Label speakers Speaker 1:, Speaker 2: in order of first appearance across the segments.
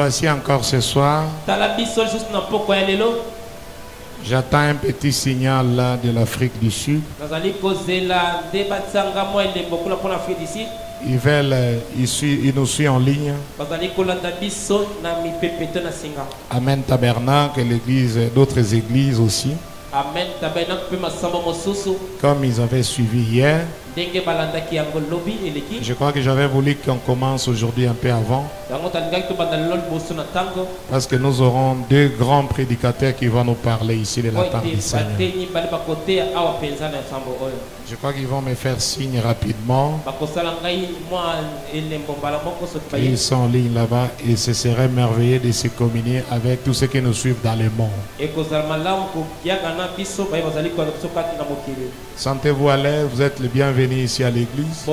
Speaker 1: voici encore ce soir. J'attends un petit signal là de l'Afrique du Sud. Ils veulent, euh, ils, ils nous suivent en ligne. Amen Tabernacle, l'église, d'autres églises aussi. Comme ils avaient suivi hier. Je crois que j'avais voulu qu'on commence aujourd'hui un peu avant. Parce que nous aurons deux grands prédicateurs qui vont nous parler ici de la part du Seigneur. Je crois qu'ils vont me faire signe rapidement. Ils sont en ligne là-bas et ce serait merveilleux de se communier avec tous ceux qui nous suivent dans le monde. Sentez-vous à l'aise, vous êtes les bienvenus ici à l'église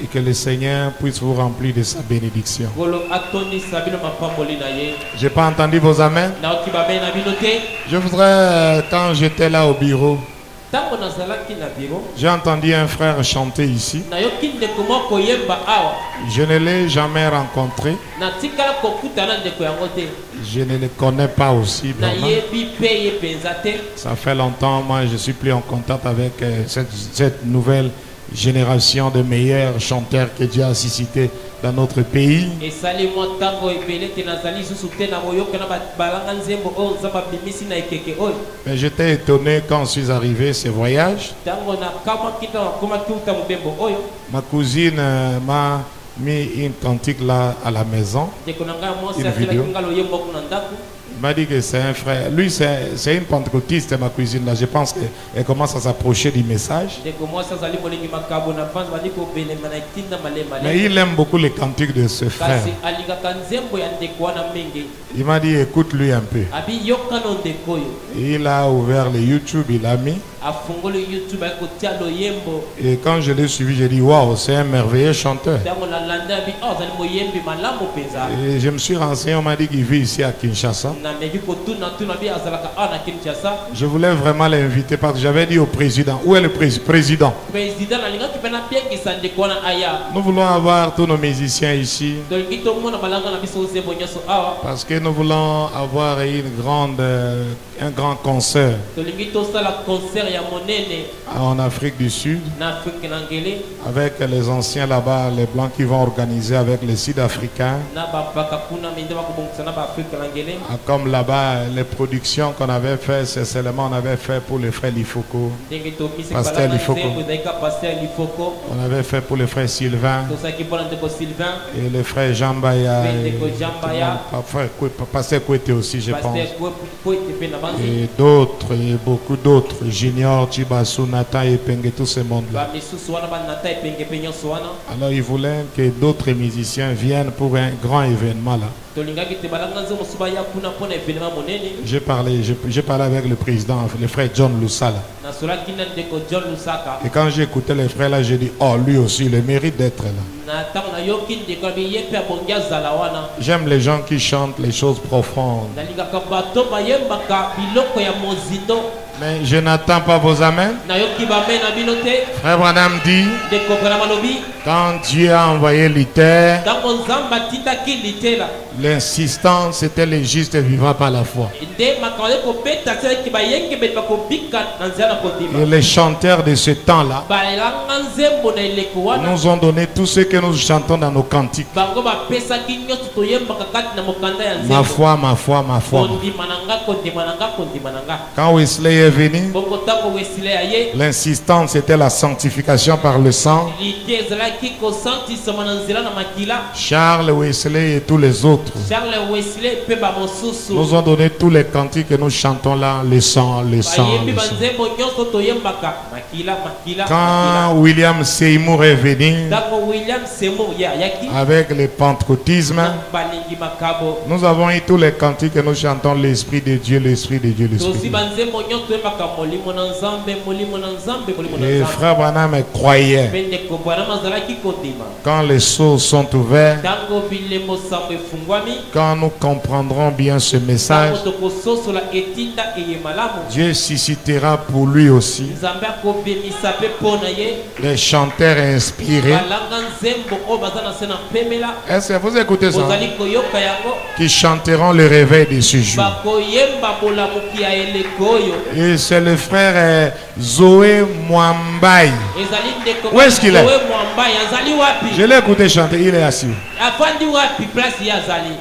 Speaker 1: et que le Seigneur puisse vous remplir de sa bénédiction. J'ai pas entendu vos amens. Je voudrais, euh, quand j'étais là au bureau, j'ai entendu un frère chanter ici. Je ne l'ai jamais rencontré. Je ne le connais pas aussi. vraiment. Ça fait longtemps, moi je suis plus en contact avec euh, cette, cette nouvelle génération de meilleurs chanteurs que Dieu a suscité dans notre pays. Mais j'étais étonné quand je suis arrivé ce voyage.
Speaker 2: oyo
Speaker 1: Ma cousine euh, m'a mis une cantique là à la maison. Une vidéo. Il m'a dit que c'est un frère. Lui, c'est une pentecôtiste, ma cousine là. Je pense qu'elle commence à s'approcher du message. Mais il aime beaucoup les cantiques de ce frère. Il m'a dit écoute-lui un peu. il a ouvert le YouTube, il a mis. Et quand je l'ai suivi, j'ai dit waouh, c'est un merveilleux chanteur.
Speaker 2: mpenza
Speaker 1: Et je me suis renseigné, on m'a dit qu'il vit ici à Kinshasa. Je voulais vraiment l'inviter parce que j'avais dit au président, où est le pré- président? Nous voulons avoir tous nos musiciens ici.
Speaker 2: Nyonso awa
Speaker 1: parce que nous voulons avoir une grande, euh, un grand concert en Afrique du Sud avec les anciens là-bas, les blancs qui vont organiser avec les Sud-Africains. Ah, Comme là-bas, les productions qu'on avait fait, c'est seulement on avait fait pour les frères Lifoko, Pasteur Lifoko. on avait fait pour les frères Sylvain et le frère Jean Baya.
Speaker 2: Oui,
Speaker 1: et
Speaker 2: Ndeko Jean
Speaker 1: tout le
Speaker 2: Baya.
Speaker 1: monde, Pasteur Kwe- Pasteur Kwete aussi, je pense. Et d'autres, et beaucoup d'autres. Junior, Chibasu, Nathan et Penge, tout ce monde-là. Alors ils voulaient que d'autres musiciens viennent pour un grand événement là. J'ai parlé, j'ai parlé avec le président, le frère John Lusala. Et quand j'ai écouté les frères là, j'ai dit, oh lui aussi, il mérite d'être là. J'aime les gens qui chantent les choses profondes. Mais je n'attends pas vos amens. Frère Branham dit, quand Dieu a envoyé l'Iter, l'insistance c'était les justes vivants par la foi. Et les chanteurs de ce temps-là
Speaker 2: wana
Speaker 1: nous ont donné tout ce que nous chantons dans nos cantiques.
Speaker 2: ya
Speaker 1: Ma foi, ma foi, ma foi. Quand Wesley est venu, l'insistance était la sanctification par le sang. Charles Wesley et tous les autres. Nous ont donné tous les cantiques que nous chantons là, le sang, le sang, le sang. Quand William Seymour est venu avec le pentecôtisme, nous avons eu tous les cantiques que nous chantons, l'Esprit de Dieu, l'Esprit de Dieu, l'Esprit de Dieu.
Speaker 2: Banzembo nyonso toyembaka molimo na nzambe molimo na nzambe molimo na
Speaker 1: Et
Speaker 2: nzambe.
Speaker 1: frère Branham
Speaker 2: kondima
Speaker 1: quand les seaux sont ouverts, quand nous comprendrons bien ce message, Dieu suscitera pour lui aussi des chanteurs inspirés. Est-ce que vous écoutez ça? Qui chanteront le réveil de ce jour. Et c'est le frère euh, Zoé Mwambai. Où est-ce qu'il est? Je l'ai écouté chanter, il est assis.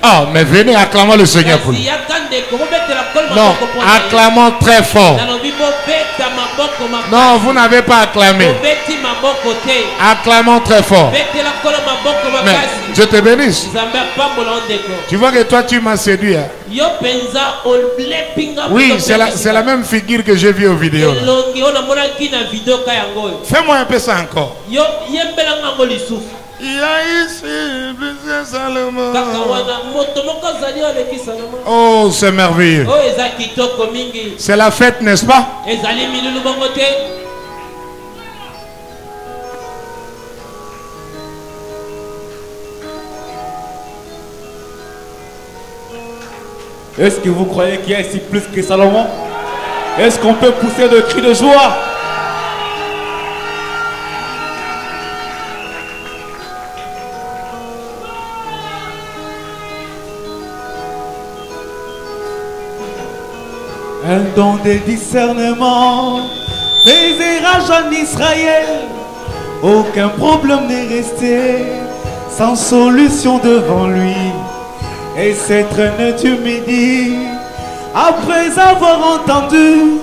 Speaker 1: Ah, mais venez, acclamons le Seigneur pour lui. Non, acclamons très fort. Non, vous n'avez pas acclamé. Acclamons très fort. Mais je te bénisse. Tu vois que toi, tu m'as séduit. hein? Oui, c'est la, c'est la même figure que j'ai vue aux vidéos. Fais-moi un peu ça encore. Il y a ici plusieurs Salomon. Oh, c'est merveilleux.
Speaker 2: mingi
Speaker 1: C'est la fête, n'est-ce pas?
Speaker 3: Est-ce que vous croyez qu'il y a ici plus que Salomon? Est-ce qu'on peut pousser de cris de joie? Un don de discernement rage en Israël. Aucun problème n'est resté sans solution devant lui. Et cette reine du midi, après avoir entendu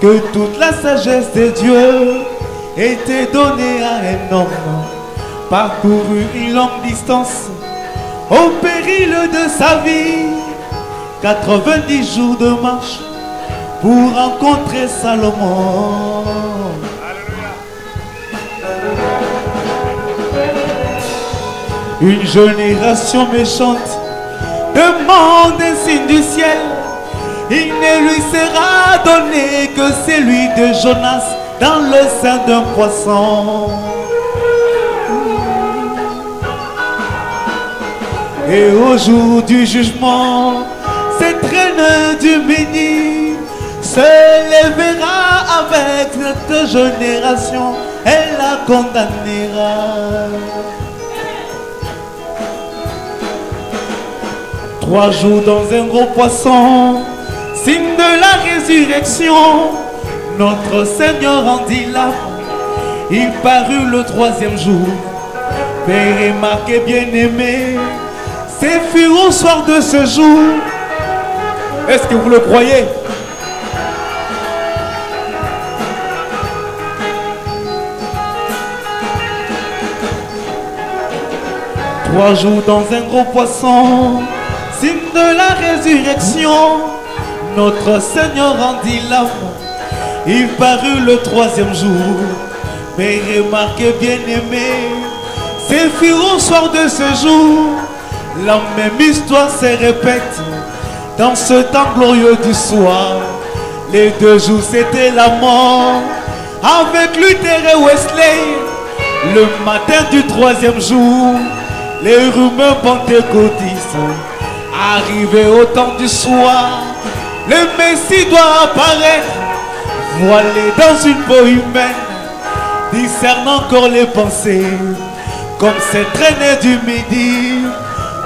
Speaker 3: que toute la sagesse de Dieu était donnée à un homme, parcouru une longue distance au péril de sa vie, 90 jours de marche pour rencontrer Salomon. Une génération méchante demande un signe du ciel. Il ne lui sera donné que celui de Jonas dans le sein d'un poisson. Et au jour du jugement, cette reine du béni se lèvera avec cette génération, elle la condamnera. Trois jours dans un gros poisson, signe de la résurrection, notre Seigneur rendit l'âme. Il parut le troisième jour. Père et marqué bien-aimé, c'est fut au soir de ce jour. Est-ce que vous le croyez? Trois jours dans un gros poisson, signe de la résurrection, notre Seigneur rendit l'âme. Il parut le troisième jour, mais remarquez bien aimé, c'est fut au soir de ce jour, la même histoire se répète dans ce temps glorieux du soir. Les deux jours c'était la mort, avec Luther et Wesley. Le matin du troisième jour, les rumeurs pentecôtistes arrivés au temps du soir, le Messie doit apparaître, voilé dans une peau humaine, discernant encore les pensées, comme cette traînée du midi.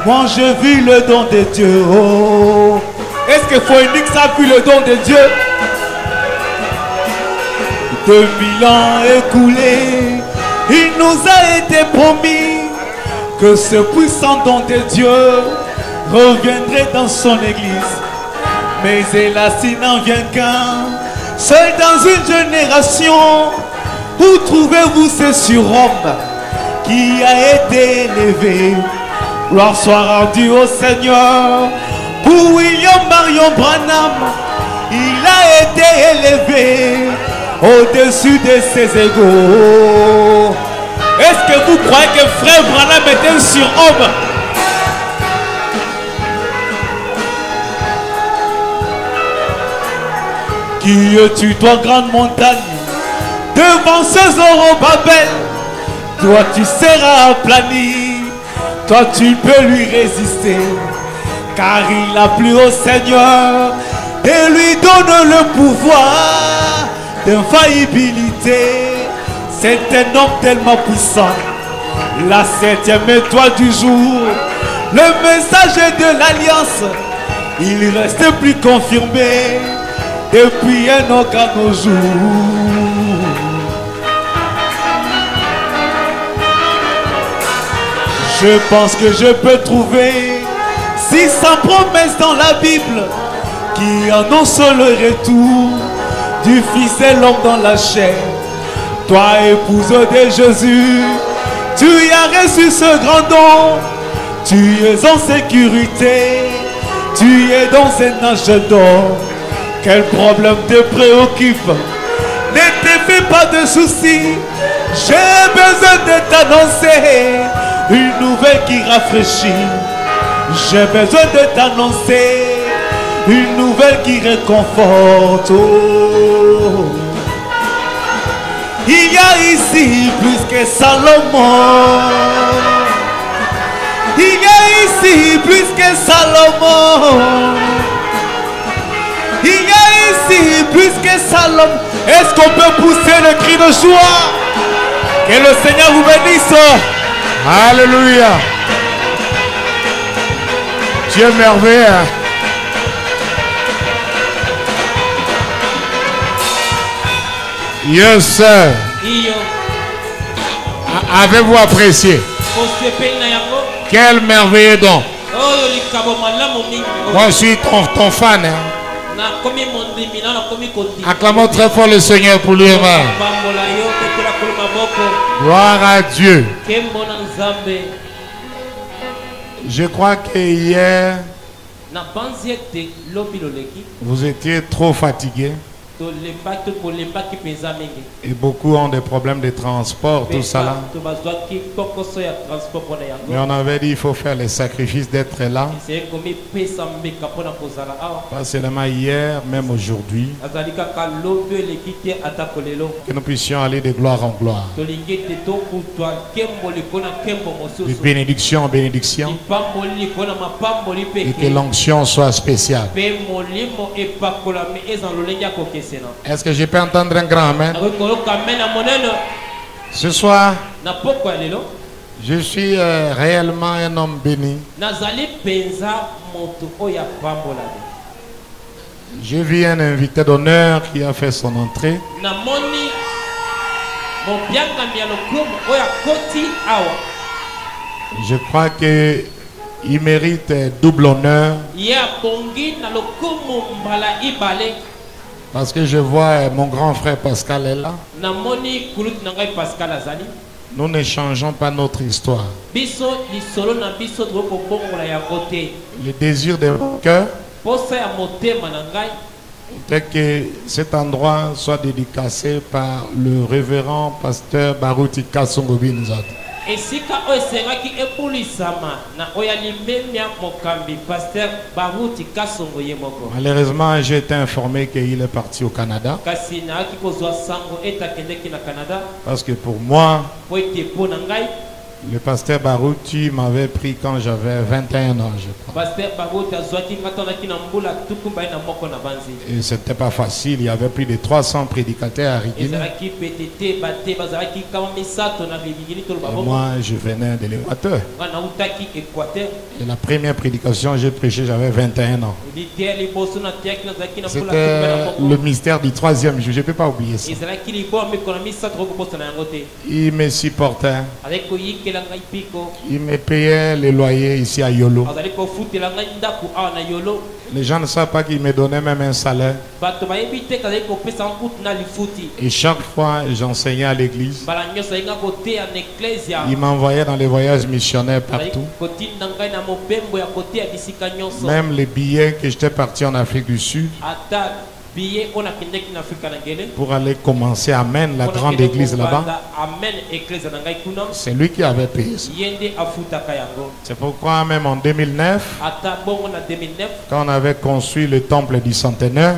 Speaker 3: Moi je vis le don de Dieu. Oh. Est-ce que Phoenix a vu le don de Dieu? 2000 ans écoulés, il nous a été promis que ce puissant don de Dieu reviendrait dans son église. Mais hélas, n'en vient qu'un. Seul dans une génération, où trouvez-vous ce surhomme qui a été élevé? Gloire soit rendue au Seigneur. Pour William Marion Branham, il a été élevé au-dessus de ses égaux. Est-ce que vous croyez que frère Branham est un surhomme? Qui es-tu, toi, grande montagne Devant ce Zorobabel, toi tu seras aplani. Toi tu peux lui résister. Car il a plu au Seigneur et lui donne le pouvoir d'infaillibilité. C'est un homme tellement puissant. La septième étoile du jour, le messager de l'alliance, il reste plus confirmé depuis un qu'à nos. Je pense que je peux trouver 600 promesses dans la Bible qui annoncent le retour du Fils et l'homme dans la chair. Toi, épouse de Jésus, tu y as reçu ce grand don. Tu es en sécurité, tu es dans un âge d'or. Quel problème te préoccupe Ne te fais pas de soucis, j'ai besoin de t'annoncer une nouvelle qui rafraîchit. J'ai besoin de t'annoncer une nouvelle qui réconforte. Oh. Il y a ici plus que Salomon. Il y a ici plus que Salomon. Plus que Salomon. Est-ce qu'on peut pousser le cri de joie? Que le Seigneur vous bénisse.
Speaker 1: Alléluia. Dieu merveilleux. Yes, sir.
Speaker 2: iyo
Speaker 1: A- Avez-vous apprécié?
Speaker 2: Yango
Speaker 1: Quel merveilleux don.
Speaker 2: mingi
Speaker 1: Moi, je suis ton, ton fan. hein. Acclamons très fort le Seigneur pour
Speaker 2: kolo maboko
Speaker 1: Gloire à Dieu. Je crois que hier, vous étiez trop fatigué et beaucoup ont des problèmes de transport, tout ça là. Mais on avait dit il faut faire les sacrifices d'être là. Pas seulement hier, même aujourd'hui. Que nous puissions aller de gloire en gloire. De bénédiction en bénédiction. Et que l'onction soit spéciale. Est-ce que je peux entendre un grand amen? Ce soir, je suis euh, réellement un homme béni. J'ai vu un invité d'honneur qui a fait son entrée.
Speaker 2: awa.
Speaker 1: Je crois que il mérite double honneur parce que je vois mon grand frère Pascal est là. Nous ne changeons pas notre histoire. Le désir de mon cœur est que cet endroit soit dédicacé par le révérend pasteur Baruti Kassongo Binzat.
Speaker 2: Esika oyo esengaki ebulisama na oyo alimemi ya mokambi paster baruti kasongo ye moko
Speaker 1: Malheureusement, j'ai été informé qu'il est parti au Canada.
Speaker 2: Kasi nayaki kozwa sango ete akendeki na canada.
Speaker 1: Parce que pour moi,
Speaker 2: po ete mpo na ngai
Speaker 1: le pasteur Baruti m'avait pris quand j'avais 21 ans, je crois. Et c'était pas facile, il y avait plus de 300 prédicateurs à Et
Speaker 2: bongo
Speaker 1: moi, je venais de l'Équateur. Et la première prédication, j'ai prêché, j'avais 21 ans. C'était le mystère du troisième jour, je ne peux pas oublier ça. Il me supportait, il me payait le loyer ici à Yolo. Les gens ne savent pas qu'il me donnait même un salaire. Et chaque fois, j'enseignais à l'église. Il m'envoyait dans les voyages missionnaires partout. Même les billets que j'étais parti en Afrique du Sud, pour aller commencer Amen, la grande église là-bas. C'est lui qui avait payé ça. C'est pourquoi même en 2009,
Speaker 2: ata bongo na 2009
Speaker 1: quand on avait construit le temple du centenaire,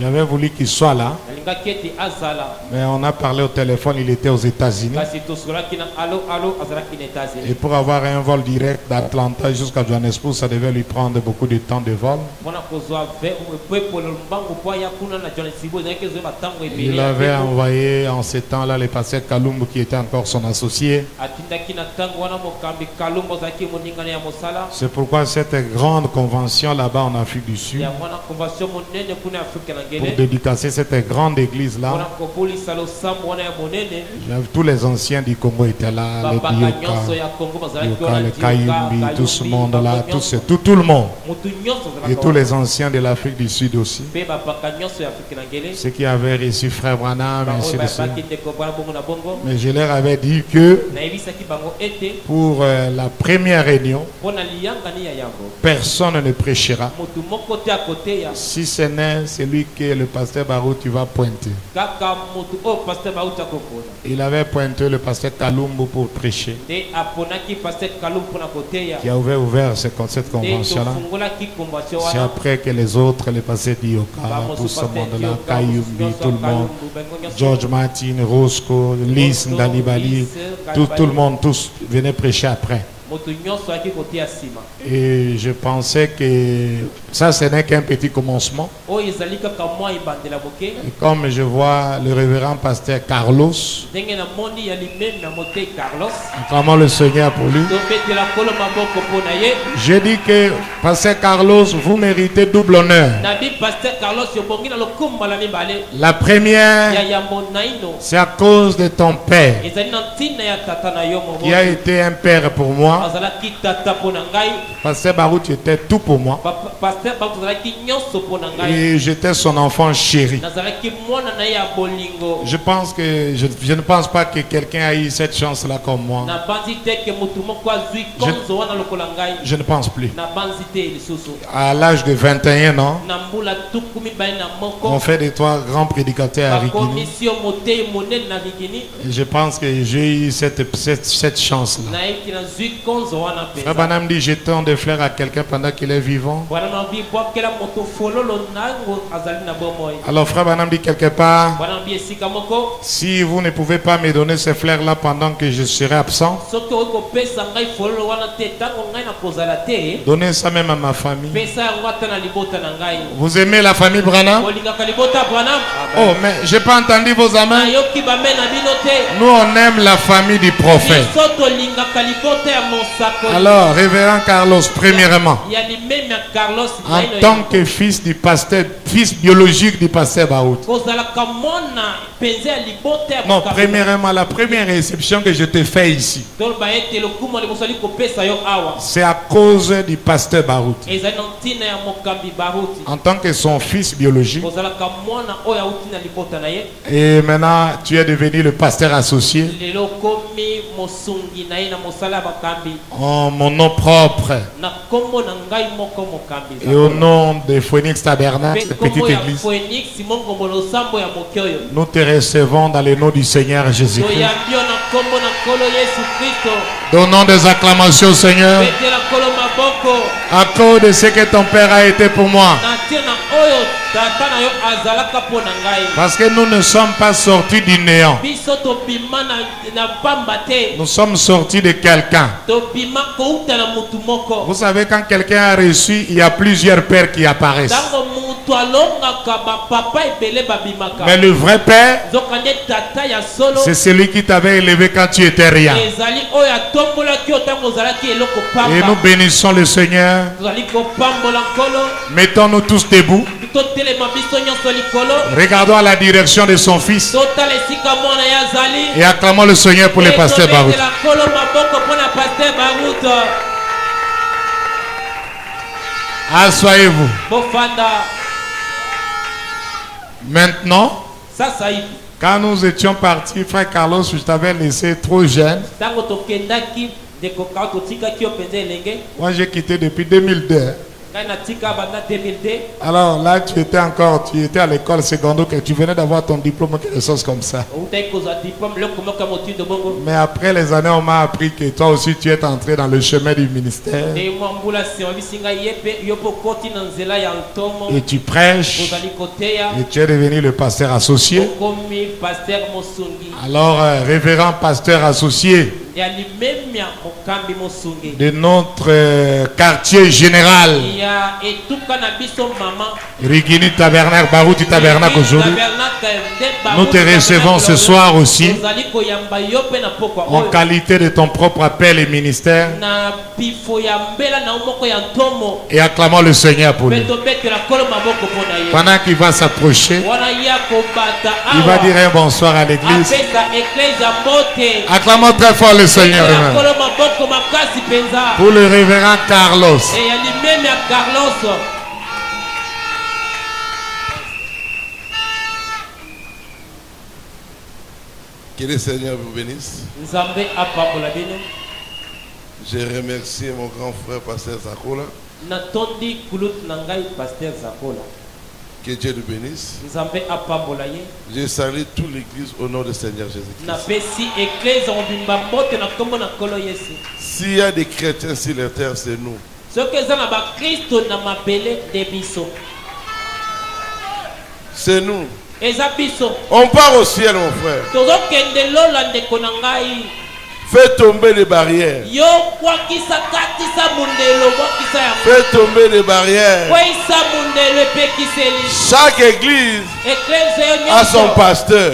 Speaker 1: j'avais voulu qu'il soit là, mais on a parlé au téléphone, il était aux États-Unis. Et pour avoir un vol direct d'Atlanta jusqu'à Johannesburg, ça devait lui prendre beaucoup de temps de vol. Il avait envoyé en ce temps-là le pasteur Kalumbu qui était encore son associé. C'est pourquoi cette grande convention là-bas en Afrique du Sud, pour dédicacer cette grande église
Speaker 2: mpona
Speaker 1: là,
Speaker 2: kobolisa losambo wana ya monene
Speaker 1: tous les anciens du Congo étaient là, les les Kayumbi, tout ce
Speaker 2: Kayumbi,
Speaker 1: monde là,
Speaker 2: bapaka
Speaker 1: tout, tout, tout le monde. Et tous les anciens de l'Afrique du Sud aussi. Ceux qui avaient reçu Frère Branham, ainsi de suite. Mais je leur avais dit que pour euh, la première réunion, personne ne prêchera. Si ce n'est celui que le pasteur Barou tu vas pointer. Il avait pointé le pasteur Kalumbu pour prêcher, qui a ouvert, ouvert ce- cette convention-là. C'est après que les autres, les pasteurs Dioka, tout ce monde-là, Kayumbi, tout le monde. George Martin, Roscoe, Ngalibali,
Speaker 2: Lys,
Speaker 1: tout, tout le monde, tous venaient prêcher après. Et je pensais que ça, ce n'est qu'un petit commencement. Et comme je vois le révérend pasteur Carlos, comment le Seigneur pour lui, j'ai dit que pasteur Carlos, vous méritez double honneur. La première, c'est à cause de ton père, qui a été un père pour moi.
Speaker 2: Ngai
Speaker 1: Pasteur Barou, tu étais tout pour moi. Et j'étais son enfant chéri. Je pense que je, je ne pense pas que quelqu'un a eu cette chance-là comme moi. Je ne pense plus. À l'âge de 21 ans, on fait de toi grand prédicateur à Rigini. je pense que j'ai eu cette, cette, cette chance-là. Frère Banam dit jetons des fleurs à quelqu'un pendant qu'il est vivant. Alors Frère Banam dit quelque part, si vous ne pouvez pas me donner ces fleurs-là pendant que je serai absent, donnez ça même à ma famille. Vous aimez la famille Branham Oh, mais j'ai pas entendu vos amens. Nous, on aime la famille du prophète. Alors, révérend Carlos, premièrement, en tant que fils du pasteur, fils biologique du pasteur Baout. Non, premièrement, la première réception que je te fais ici,
Speaker 2: awa.
Speaker 1: c'est à cause du pasteur Baout. En tant que son fils biologique.
Speaker 2: ye.
Speaker 1: Et maintenant, tu es devenu le pasteur associé en mon nom propre et au nom de Phoenix Tabernacle, petite église. Nous te recevons dans le nom du Seigneur Jésus-Christ. Donnons des acclamations Seigneur à cause de ce que ton Père a été pour moi. Parce que nous ne sommes pas sortis du néant. Nous sommes sortis de quelqu'un. Vous savez, quand quelqu'un a reçu, il y a plusieurs pères qui apparaissent. Mais le vrai Père, c'est celui qui t'avait élevé quand tu étais rien. Et nous bénissons le Seigneur. Mettons-nous tous debout. Regardons à la direction de son fils. Et acclamons le Seigneur pour le pasteur Asseyez-vous.
Speaker 2: bofanda.
Speaker 1: Maintenant, quand nous étions partis, frère Carlos, je t'avais laissé trop jeune. Moi, j'ai quitté depuis 2002.
Speaker 2: 2002
Speaker 1: Alors là, tu étais encore, tu étais à l'école secondaire, que tu venais d'avoir ton diplôme, quelque chose comme ça. Mais après les années, on m'a appris que toi aussi, tu es entré dans le chemin du ministère. Et tu prêches.
Speaker 2: koteya
Speaker 1: et tu es devenu le pasteur associé. Alors, euh, révérend pasteur associé de notre euh, quartier général, Rigini Tabernacle, Barouti Tabernacle aujourd'hui. Nous te recevons ce soir aussi. En qualité de ton propre appel et ministère. Et acclamons le Seigneur pour lui. Pendant qu'il va s'approcher, il va dire un bonsoir à l'église. Acclamons très fort le Seigneur pour le révérend Carlos.
Speaker 4: Que le Seigneur vous bénisse. J'ai remercié mon grand frère Pasteur Zakola. Que Dieu le bénisse. Je salue toute l'église au nom du Seigneur Jésus-Christ. S'il y a des chrétiens sur la terre, c'est nous. C'est nous. On part au ciel, mon frère. Fais tomber les barrières. Fais tomber les barrières. Chaque église a son pasteur.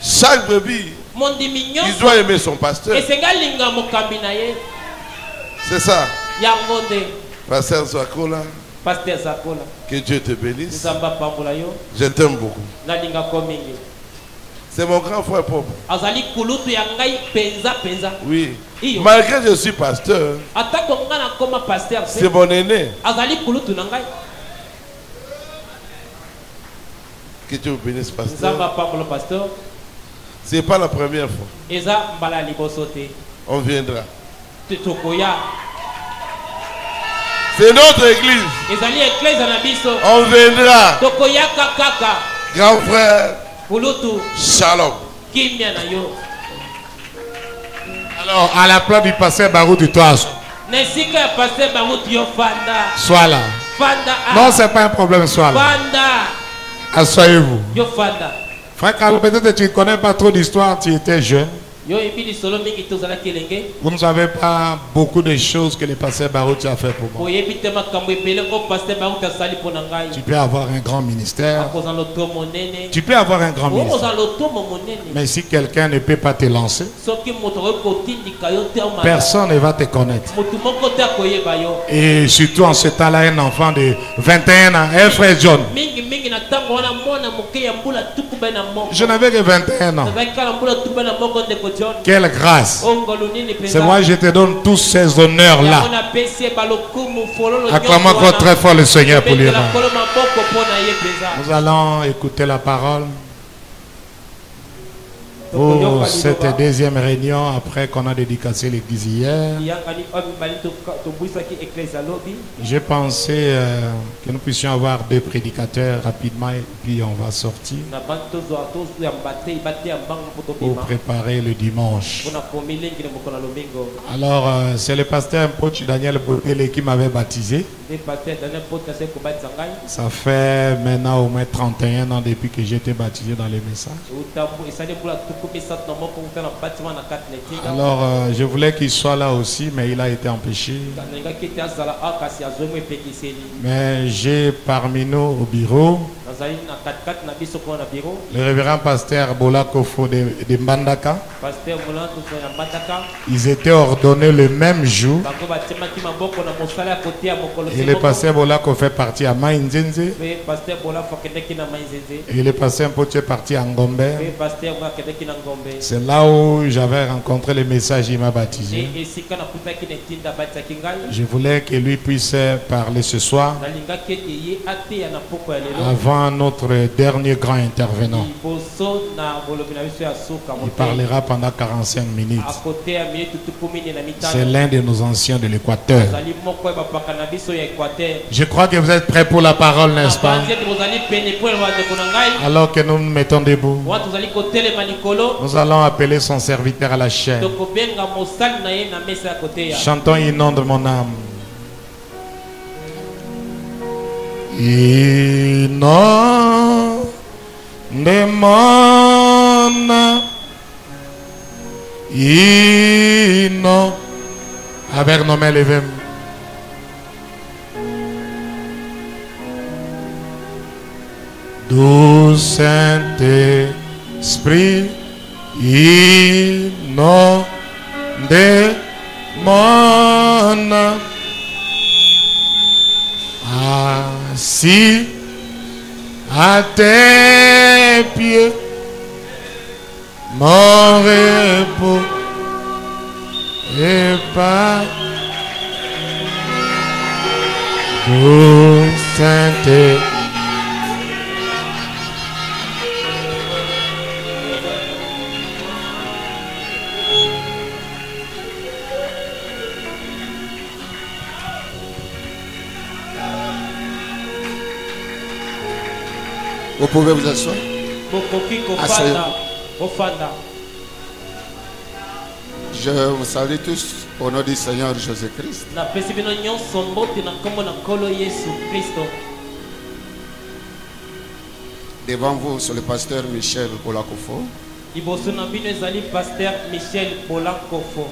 Speaker 4: Chaque brebis, il doit aimer son pasteur.
Speaker 2: ye
Speaker 4: C'est ça. Pasteur Zakola,
Speaker 2: paster zakola
Speaker 4: que Dieu te bénisse. Je t'aime beaucoup. C'est mon grand frère propre. Oui. Malgré que je suis pasteur, c'est mon aîné. Que Dieu vous bénisse,
Speaker 2: nzambe
Speaker 4: pasteur.
Speaker 2: paster
Speaker 4: C'est pas la première fois. On viendra. C'est notre église. On viendra. Grand frère, shalom.
Speaker 2: kimia na yo
Speaker 1: Alors, à la place du pasteur
Speaker 2: baruti yo fanda
Speaker 1: sois là.
Speaker 2: fanda
Speaker 1: Non, c'est pas un problème, sois là.
Speaker 2: fanda
Speaker 1: Asseyez-vous.
Speaker 2: yo fanda
Speaker 1: Frère Carlo, peut-être que tu ne connais pas trop d'histoire, tu étais jeune. Vous ne savez pas beaucoup de choses que le pasteur Barouti a fait pour moi.
Speaker 2: ngai
Speaker 1: Tu peux avoir un grand ministère. Tu peux avoir un grand ministère.
Speaker 2: lotomo monene
Speaker 1: Mais si quelqu'un ne peut pas te lancer, personne ne va te connaître. Et surtout en ce temps-là, un enfant de 21 ans, un frère John. Je n'avais que 21 ans. Quelle grâce. C'est moi, je te donne tous ces honneurs-là. Acclamons encore très fort le Seigneur pour lui. Nous allons écouter la parole pour cette deuxième réunion après qu'on a dédicacé l'église hier.
Speaker 2: lobi
Speaker 1: J'ai pensé euh, que nous puissions avoir deux prédicateurs rapidement et puis on va sortir pour préparer le dimanche. Alors, euh, c'est le pasteur Poch Daniel Bokele qui m'avait baptisé. Ça fait maintenant au moins 31 ans depuis que j'ai été baptisé dans les messages. Alors, euh, je voulais qu'il soit là aussi, mais il a été empêché. Mais j'ai parmi nous au bureau le révérend pasteur Bola Kofo de, de Mbandaka. Ils étaient ordonnés le même jour. Et le pasteur Bolako fait partie à Maïnzenze.
Speaker 2: mpe paster bolafo akendeki na mai nzenze
Speaker 1: Et le pasteur Poche est parti à Ngombe. C'est là où j'avais rencontré le message, il m'a baptisé. Je voulais que lui puisse parler ce soir avant notre dernier grand intervenant. Il parlera pendant 45 minutes. C'est l'un de nos anciens de l'Équateur. Je crois que vous êtes prêts pour la parole, n'est-ce pas? Alors que nous nous mettons debout, nous allons appeler son serviteur à la chaîne. Chantons Inonde mon âme. Inonde mon âme. Inonde. Avec nos mains levées. Doux Saint-Esprit, inonde mon âme. Assis à tes pieds, mon repos est pas Saint-Esprit.
Speaker 5: Vous pouvez vous asseoir. Je vous salue tous au nom du Seigneur Jésus-Christ. Devant vous, c'est le pasteur Michel Olakofo.
Speaker 2: liboso na bino ezali paster michel bolankofo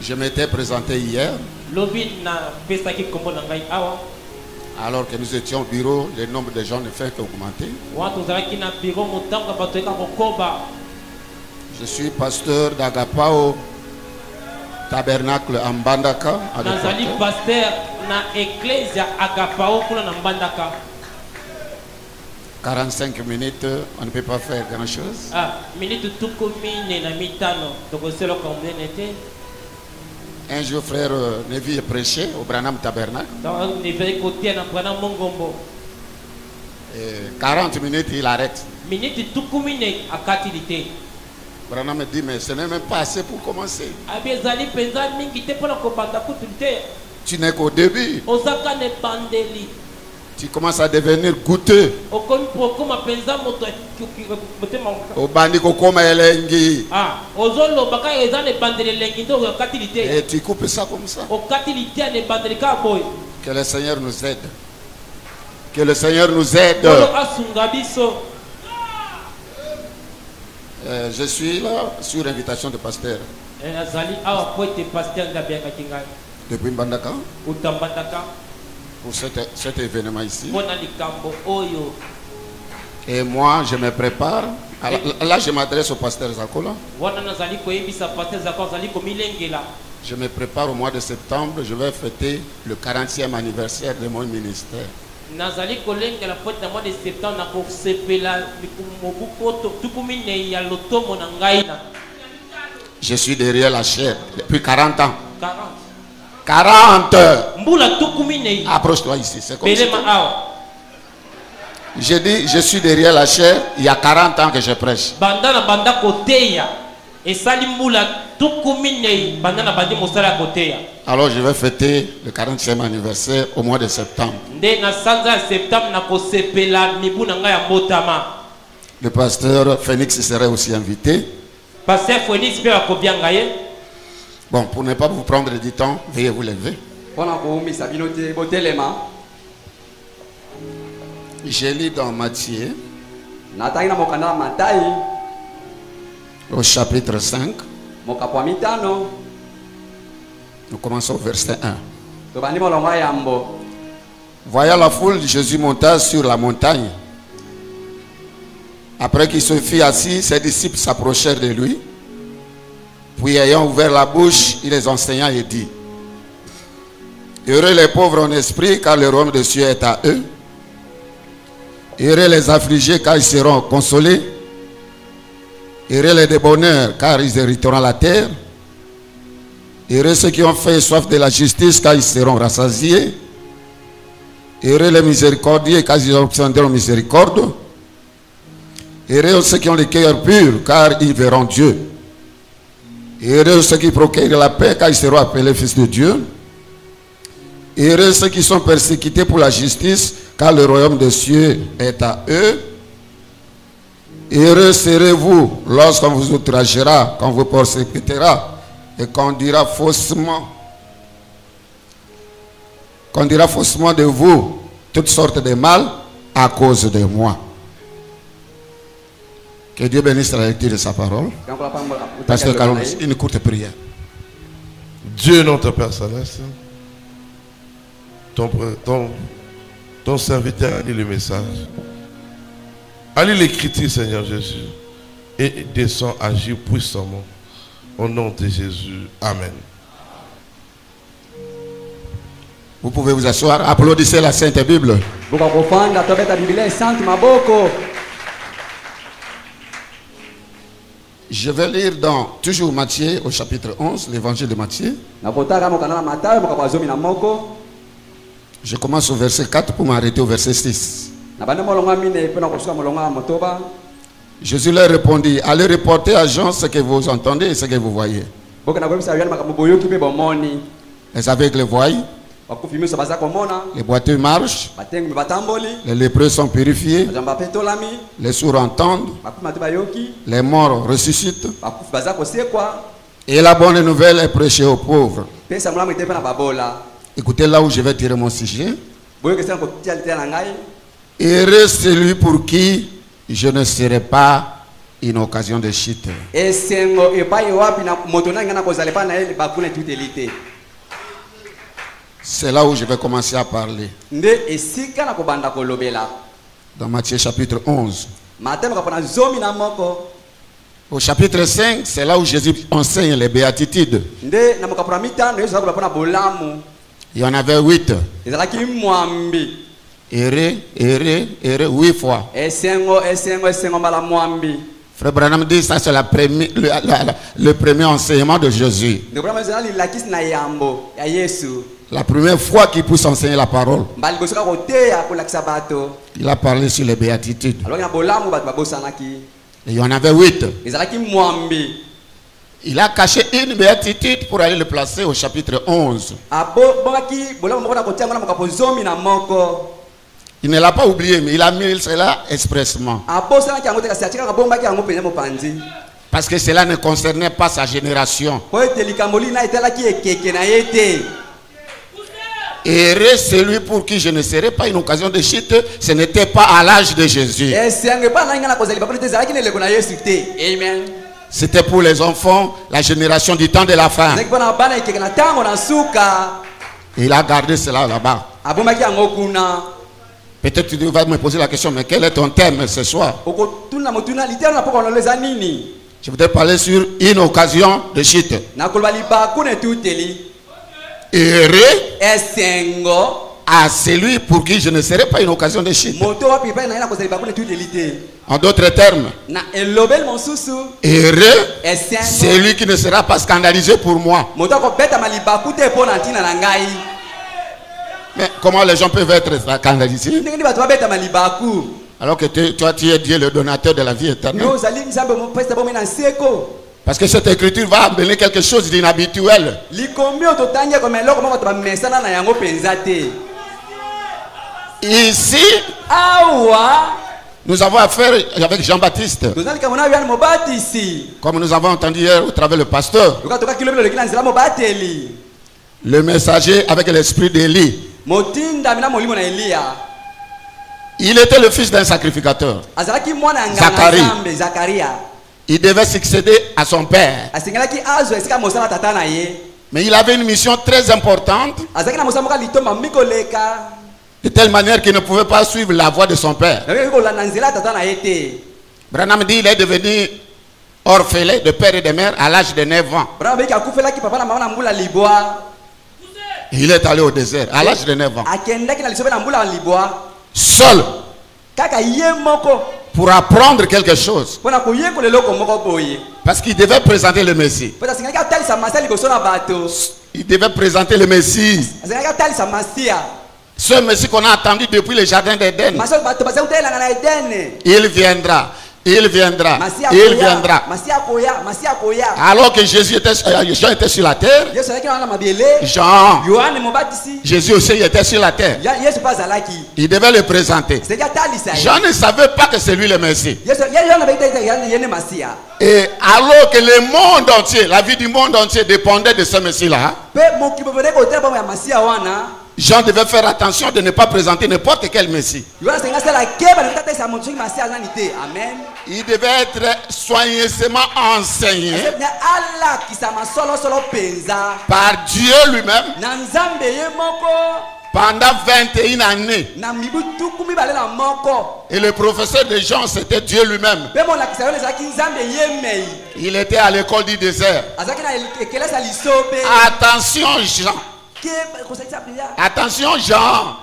Speaker 5: Je m'étais présenté hier, alors que nous étions au bureau, le nombre de gens ne fait qu'augmenter. Je suis pasteur d'Agapao Tabernacle en Bandaka. à
Speaker 2: paster na eklezia agapao na mbandaka
Speaker 5: 45 minutes, on ne peut pas faire grand-chose.
Speaker 2: ah, miniti tuku mine na mitano tokoseloka monene te
Speaker 5: Un jour, frère euh, Nevi prêchait au Branham Tabernacle. Et 40 minutes, il arrête. Branham me dit, mais ce n'est même pas assez pour commencer.
Speaker 2: te
Speaker 5: Tu n'es qu'au début. Tu commences à devenir goûteux. elengi.
Speaker 2: Ah,
Speaker 5: et tu coupes ça comme ça. Que le Seigneur nous aide. Que le Seigneur nous aide. Euh, je suis là sur invitation de pasteur.
Speaker 2: Eh,
Speaker 5: depuis Mbandaka pour cet, cet événement ici. Et moi je me prépare. Alors, là je m'adresse au pasteur Zakola. Je me prépare au mois de septembre je vais fêter le 40e anniversaire de mon ministère. Je suis derrière la chair depuis 40 ans.
Speaker 2: 40
Speaker 5: 40
Speaker 2: mbula tuku minei
Speaker 5: approche-toi ici c'est comme ça. Je dis, je suis derrière la chair, il y a 40 ans que je prêche. Alors je vais fêter le 40e anniversaire au mois de septembre. Le pasteur Phoenix serait aussi invité.
Speaker 2: paster phoenix
Speaker 5: Bon, pour ne pas vous prendre du temps, veuillez vous lever. J'ai lu dans Matthieu au chapitre 5,
Speaker 6: mokapo ya mitano
Speaker 5: nous commençons au verset 1.
Speaker 6: tobandi molongo ya yambo
Speaker 5: Voyant la foule, Jésus monta sur la montagne. Après qu'il se fit assis, ses disciples s'approchèrent de lui. Puis ayant ouvert la bouche, il les enseigna et dit, Heureux les pauvres en esprit, car le royaume des cieux est à eux. Heureux les affligés, car ils seront consolés. Heureux les débonneurs, car ils hériteront la terre. Heureux ceux qui ont fait soif de la justice, car ils seront rassasiés. Heureux les miséricordieux, car ils obtiendront miséricorde. Heureux ceux qui ont le cœur pur, car ils verront Dieu. Heureux ceux qui procurent la paix, car ils seront appelés fils de Dieu. Heureux ceux qui sont persécutés pour la justice, car le royaume des cieux est à eux. Heureux serez-vous lorsqu'on vous outragera, qu'on vous persécutera, et qu'on dira faussement, qu'on dira faussement de vous toutes sortes de mal à cause de moi. Que Dieu bénisse la lecture de sa parole.
Speaker 6: Na ye.
Speaker 5: une courte prière.
Speaker 4: Dieu, notre Père Céleste, ton, ton, ton serviteur a lu le message. A lu l'écriture, Seigneur Jésus, et descend agir puissamment. Au nom de Jésus. Amen.
Speaker 5: Vous pouvez vous asseoir. Applaudissez la Sainte Bible. Je vais lire dans toujours Matthieu au chapitre 11, l'évangile de Matthieu. Je commence au verset 4 pour m'arrêter au verset 6.
Speaker 6: na bande molongo ya mine mpe na kosuka molongo ya motoba
Speaker 5: Jésus leur répondit, allez reporter à Jean ce que vous entendez et ce que vous voyez. Les aveugles voient, les boiteux marchent, les lépreux sont purifiés, les sourds entendent, les morts ressuscitent, et la bonne nouvelle est prêchée aux pauvres. Écoutez là où je vais tirer mon sujet. Heureux celui pour qui je ne serai pas une occasion de chute. C'est là où je vais commencer à parler. Dans Matthieu chapitre 11.
Speaker 6: matayo makapo na zomi na moko
Speaker 5: Au chapitre 5, c'est là où Jésus enseigne les béatitudes. Il y en avait huit.
Speaker 6: ezalaki mwambi
Speaker 5: Heureux, heureux, heureux, huit fois. Frère Branham dit ça, c'est le, le premier enseignement de Jésus. La première fois qu'il puisse enseigner la parole, il a parlé sur les béatitudes. Et il y en avait huit. Il a caché une béatitude pour aller le placer au chapitre 11.
Speaker 6: abongaki bolamu moko na kotia yango na mokapo zomi na moko
Speaker 5: Il ne l'a pas oublié, mais il a mis cela expressement.
Speaker 6: mopanzi
Speaker 5: Parce que cela ne concernait pas sa génération.
Speaker 6: po ete likambo lina etalaki ekeke na ye te
Speaker 5: Heureux celui pour qui je ne serai pas une occasion de chute, ce n'était pas à l'âge de Jésus.
Speaker 6: te amen
Speaker 5: C'était pour les enfants, la génération du temps de la fin. Il a gardé cela là-bas. Peut-être tu vas me poser la question, mais quel est ton thème ce soir? Je voudrais parler sur une occasion de chute. Heureux
Speaker 6: esengo
Speaker 5: à celui pour qui je ne serai pas une occasion de chute. En d'autres termes, heureux celui qui ne sera pas scandalisé pour moi. Mais comment les gens peuvent être scandalisés alors que tu- toi tu es Dieu le donateur de la vie éternelle Parce que cette écriture va amener quelque chose d'inhabituel. Ici, nous avons affaire avec Jean-Baptiste. Comme nous avons entendu hier au travers le pasteur, le messager avec l'esprit d'Élie. Il était le fils d'un sacrificateur.
Speaker 6: azalaki
Speaker 5: Il devait succéder à son père. Mais il avait une mission très importante, de telle manière qu'il ne pouvait pas suivre la voie de son père. Branham dit il est devenu orphelin de père et de mère à l'âge de 9 ans. il est allé au désert à l'âge de 9 ans. Seul pour apprendre quelque chose. Parce qu'il devait présenter le Messie. Il devait présenter le Messie. Ce Messie qu'on a attendu depuis le jardin d'Éden, il viendra. Il viendra. Il viendra. Alors que Jésus était, euh, Jean était sur la terre, Jean, Jésus aussi était sur la terre. Il devait le présenter.
Speaker 6: ye
Speaker 5: Jean ne savait pas que c'est lui le Messie.
Speaker 6: masiya
Speaker 5: Et alors que le monde entier, la vie du monde entier dépendait de ce Messie-là, Jean devait faire attention de ne pas présenter n'importe quel Messie. Il devait être soigneusement enseigné par Dieu lui-même. Pendant 21 années. Et le professeur de Jean, c'était Dieu lui-même. Il était à l'école du désert. Attention Jean, attention Jean,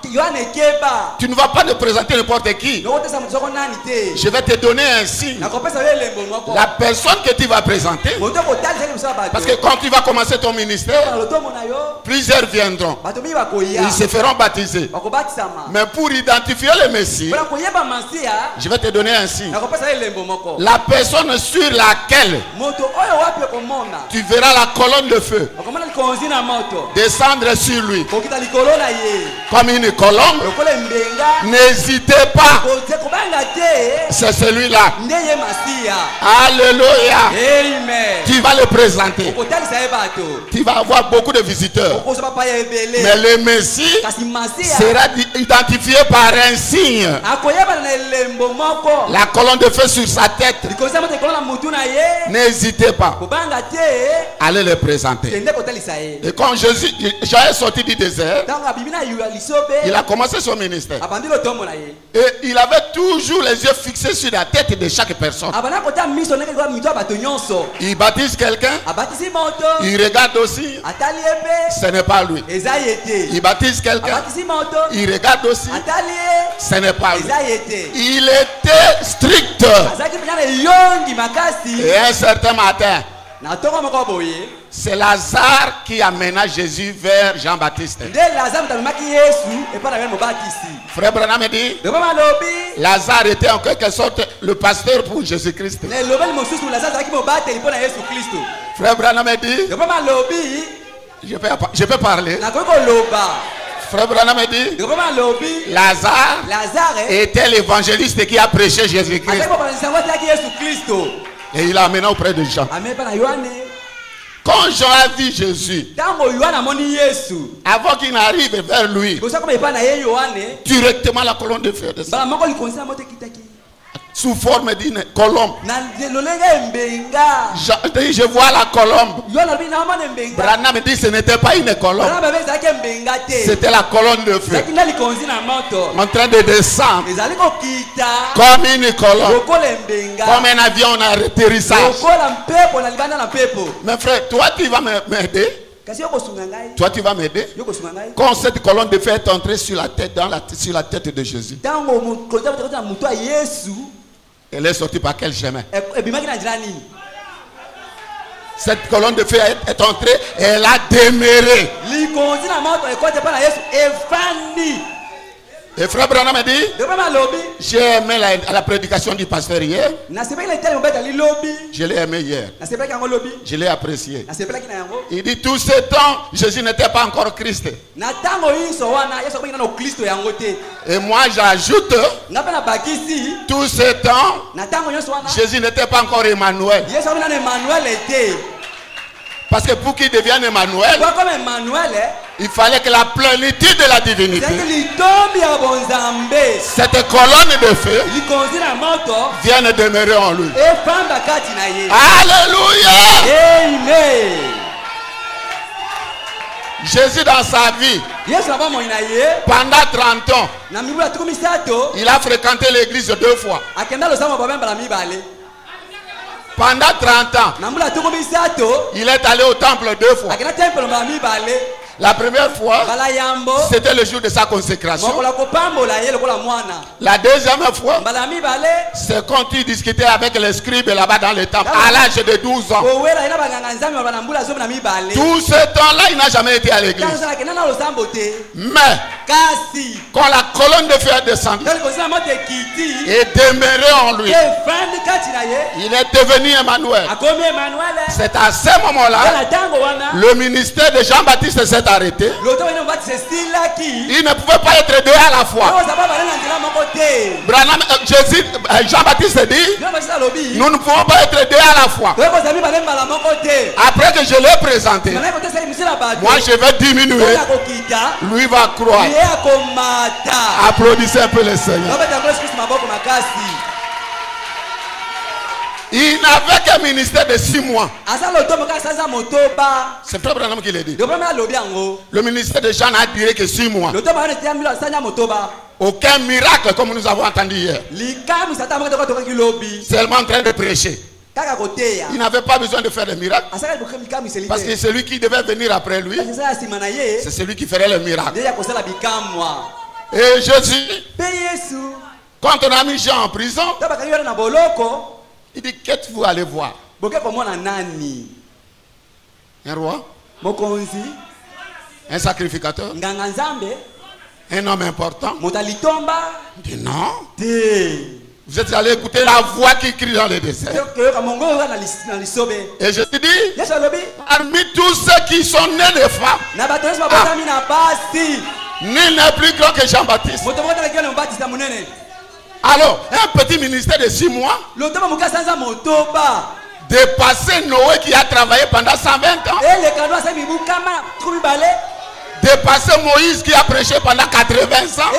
Speaker 5: tu ne vas pas te présenter n'importe qui. Je vais te donner un signe. La personne que tu vas présenter, parce que quand tu vas commencer ton ministère, plusieurs viendront. Ils se feront baptiser. Mais pour identifier le Messie,
Speaker 6: masiya
Speaker 5: je vais te donner un signe. La personne sur laquelle tu verras la colonne de feu.
Speaker 6: Okomona
Speaker 5: sur lui comme une colombe, n'hésitez pas. C'est celui-là. Alléluia.
Speaker 6: amen
Speaker 5: Tu vas le présenter. Tu vas avoir beaucoup de visiteurs. Mais le Messie sera identifié par un signe. La colonne de feu sur sa tête. N'hésitez pas. Allez le présenter. Et quand Jésus, Sorti du désert, il a commencé son ministère. Et il avait toujours les yeux fixés sur la tête de chaque personne.
Speaker 6: nyonso
Speaker 5: Il baptise quelqu'un,
Speaker 6: moto
Speaker 5: il regarde aussi, ce n'est pas lui. Il baptise quelqu'un,
Speaker 6: moto
Speaker 5: il regarde aussi, ce n'est pas lui. Il était strict. Et un certain matin, c'est Lazare qui amena Jésus vers Jean-Baptiste. Frère Branham dit, Lazare était en quelque sorte le pasteur pour Jésus-Christ. Frère Branham dit, je peux, je peux parler. Frère Branham dit, Lazare
Speaker 6: lazare
Speaker 5: était l'évangéliste qui a prêché Jésus-Christ. Et il l'a amené auprès de Jean.
Speaker 6: ame mpe na yohane
Speaker 5: Quand Jean a vu Jésus, avant qu'il n'arrive vers lui,
Speaker 6: yohane
Speaker 5: directement la colonne de feu descend. Sous forme d'une colombe. je vois la colombe. Branham dit, ce n'était pas une colombe. C'était la colonne de feu. En train de descendre comme une colombe. Comme un avion en atterrissage. Mes frères, toi tu vas m'aider. Toi tu vas m'aider. Quand cette colonne de feu est entrée sur la tête, dans la, sur la tête de Jésus, elle est sortie par quel chemin? Cette colonne de feu est, entrée et elle a demeuré. Et frère Branham dit,
Speaker 6: lokola malobi
Speaker 5: j'ai aimé la, la prédication du pasteur hier. Je l'ai aimé hier. Je l'ai apprécié. Il dit, tout ce temps, Jésus n'était pas encore Christ. Et moi j'ajoute, tout ce temps, Jésus n'était pas encore Emmanuel.
Speaker 6: yesu akobengi nano emmanuel te
Speaker 5: Parce que pour qu'il devienne Emmanuel,
Speaker 6: emmanuel
Speaker 5: il fallait que la plénitude de la divinité, cette colonne de feu, vienne demeurer en lui. Alléluia!
Speaker 6: amen
Speaker 5: Jésus dans sa vie, pendant 30 ans, il a fréquenté l'église deux fois. Pendant 30 ans, il est allé au temple deux fois. La première fois, c'était le jour de sa consécration. La deuxième fois, c'est quand il discutait avec les scribes là-bas dans le temple, à l'âge de 12 ans. Tout ce temps-là, il n'a jamais été à l'église. Mais quand la colonne de
Speaker 6: moto ekiti
Speaker 5: et demeurait en lui, il est devenu Emmanuel. C'est à ce moment-là, le ministère de Jean-Baptiste s'est arrêté.
Speaker 6: mobatisa esilaki
Speaker 5: Il ne pouvait pas être deux à la fois. Branham, euh, Jésus, euh, Jean-Baptiste dit, nous ne pouvons pas être deux à la fois. Après que je l'ai présenté, moi je vais diminuer, lui va croire. Applaudissez un peu le Seigneur. Il n'avait qu'un ministère de six mois. C'est frère Branham qui l'a dit. Le ministère de Jean n'a duré que six mois. Aucun miracle comme nous avons entendu hier. Seulement en train de prêcher. Il n'avait pas besoin de faire des miracles.
Speaker 6: likamwiseli
Speaker 5: Parce que celui qui devait venir après lui,
Speaker 6: ye
Speaker 5: c'est celui qui ferait
Speaker 6: kosala bikamwa
Speaker 5: Et Jésus, quand on a mis Jean en prison, il dit Qu'êtes-vous allez voir? Un roi. Un sacrificateur. Un homme important. Il dit Non. Vous êtes allé écouter la voix qui crie dans le désert. Et je te dis Parmi tous ceux qui sont nés de femmes,
Speaker 6: basi.
Speaker 5: Nul n'est plus grand que Jean-Baptiste. Alors, un petit ministère de six mois, dépasser Noé qui a travaillé pendant 120 ans, dépasser Moïse qui a prêché pendant 80 ans.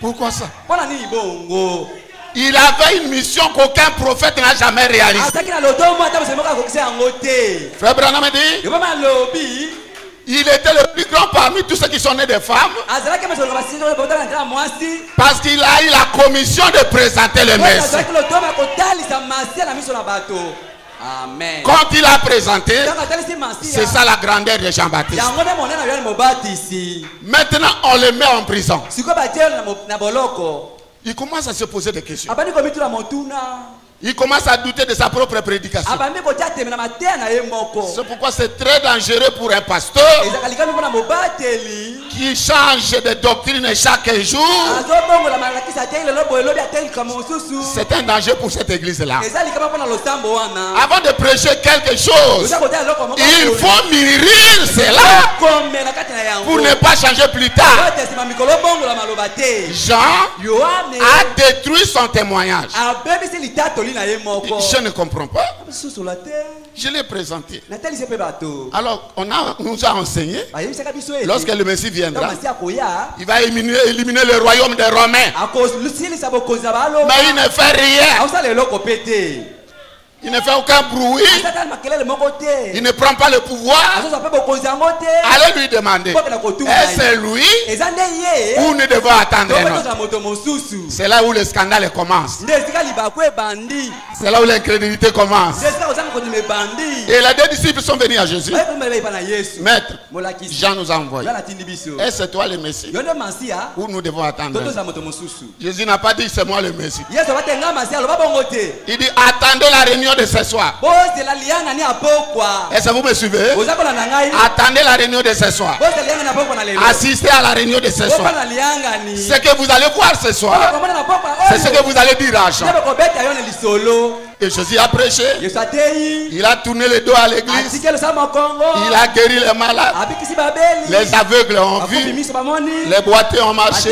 Speaker 5: Pourquoi ça? Il avait une mission qu'aucun prophète n'a jamais réalisée. Frère Branham dit, il était le plus grand parmi tous ceux qui sont nés des femmes.
Speaker 6: Mwasi
Speaker 5: parce qu'il a eu la commission de présenter le Messie.
Speaker 6: amen.
Speaker 5: Quand il a présenté, c'est ça la grandeur de Jean-Baptiste. Maintenant, on le met en prison. Il commence à se poser des questions. Il commence à douter de sa propre prédication. C'est pourquoi c'est très dangereux pour un pasteur qui change de doctrine chaque jour. C'est un danger pour cette église-là. Avant de prêcher quelque chose, il faut mûrir cela pour ne pas changer plus tard. Jean a détruit son témoignage. Je ne comprends pas. Je l'ai présenté. Alors, on a, nous a enseigné,
Speaker 6: biso
Speaker 5: lorsque le Messie viendra, il va éliminer, éliminer le royaume des Romains. Mais il ne fait rien. Il ne fait aucun bruit. Il ne prend pas le pouvoir. Allez lui demander. Est-ce lui ou nous devons attendre C'est là où le scandale commence. C'est là où l'incrédulité commence. Et les deux disciples sont venus à Jésus. Maître, Jean nous a envoyé. Est-ce toi le Messie? Ou nous devons attendre Jésus n'a pas dit c'est moi le Messie. Il dit attendez la réunion de ce soir. Est-ce que vous me suivez? Attendez la réunion de ce soir. Assistez à la réunion de ce soir. Ce que vous allez voir ce soir, c'est ce que vous allez dire à Jean. Et Jésus a prêché. Il a tourné le dos à l'église. Il a guéri les malades. Les aveugles ont vu. Les boiteux ont marché.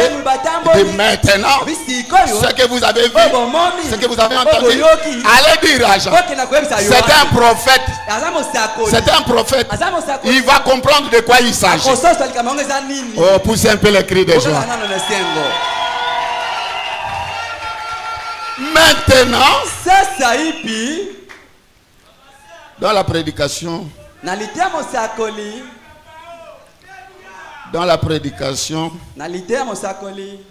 Speaker 5: Et maintenant, ce que vous avez vu,
Speaker 6: bomoni
Speaker 5: ce que vous avez
Speaker 6: oyo
Speaker 5: entendu, allez dire à Jean. C'est un prophète. C'est un prophète. Il va comprendre de quoi il s'agit. Oh, poussez un peu les cris de joie. Maintenant,
Speaker 6: sasa ipi
Speaker 5: dans la prédication,
Speaker 6: na
Speaker 5: dans la prédication,
Speaker 6: na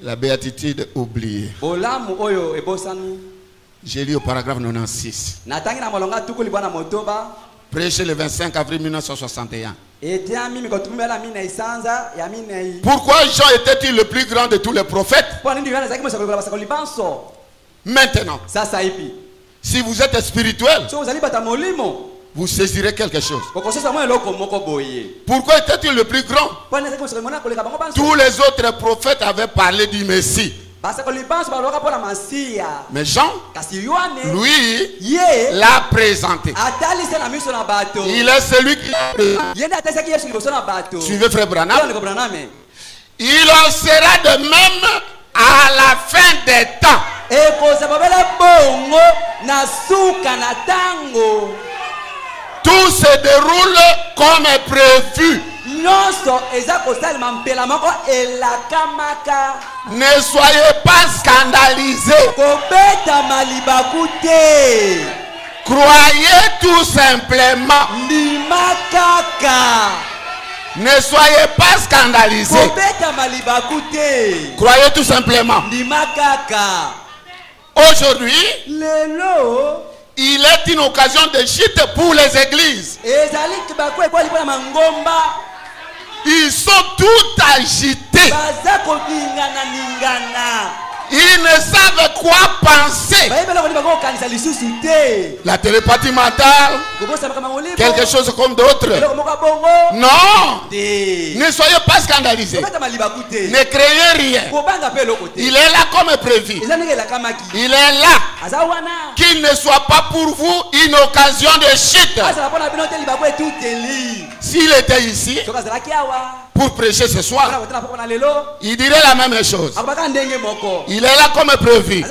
Speaker 5: la béatitude oubliée.
Speaker 6: bolamu oyo ebosani
Speaker 5: J'ai lu au paragraphe 96.
Speaker 6: natangi na molonga tuku libwa na motoba.
Speaker 5: Prêché le 25 avril 1961.
Speaker 6: etiami mikotumbela minei sanza ya minei
Speaker 5: Pourquoi Jean était-il le plus grand de tous les prophètes? Maintenant, si vous êtes spirituel, vous saisirez quelque chose. Pourquoi était-il le plus grand? Tous les autres prophètes avaient parlé du Messie.
Speaker 6: mpo na masiya
Speaker 5: Mais Jean, lui, l'a présenté. Il est celui qui Suivez frère Branham? Il en sera de même à la fin des temps. Tout se déroule comme prévu. Ne soyez pas scandalisés. Croyez tout simplement. Ne soyez pas scandalisés. Croyez tout simplement. Aujourd'hui, il est une occasion de chute pour les églises. Ils sont tout agités. Ils ne savent quoi penser. La télépathie mentale, quelque chose comme d'autres. Non, ne soyez pas scandalisés. Ne craignez rien. Il est là comme prévu. Il est là. Qu'il ne soit pas pour vous une occasion de chute.
Speaker 6: etuteli
Speaker 5: S'il était ici pour prêcher ce soir, il dirait la même chose. Il est là comme prévu.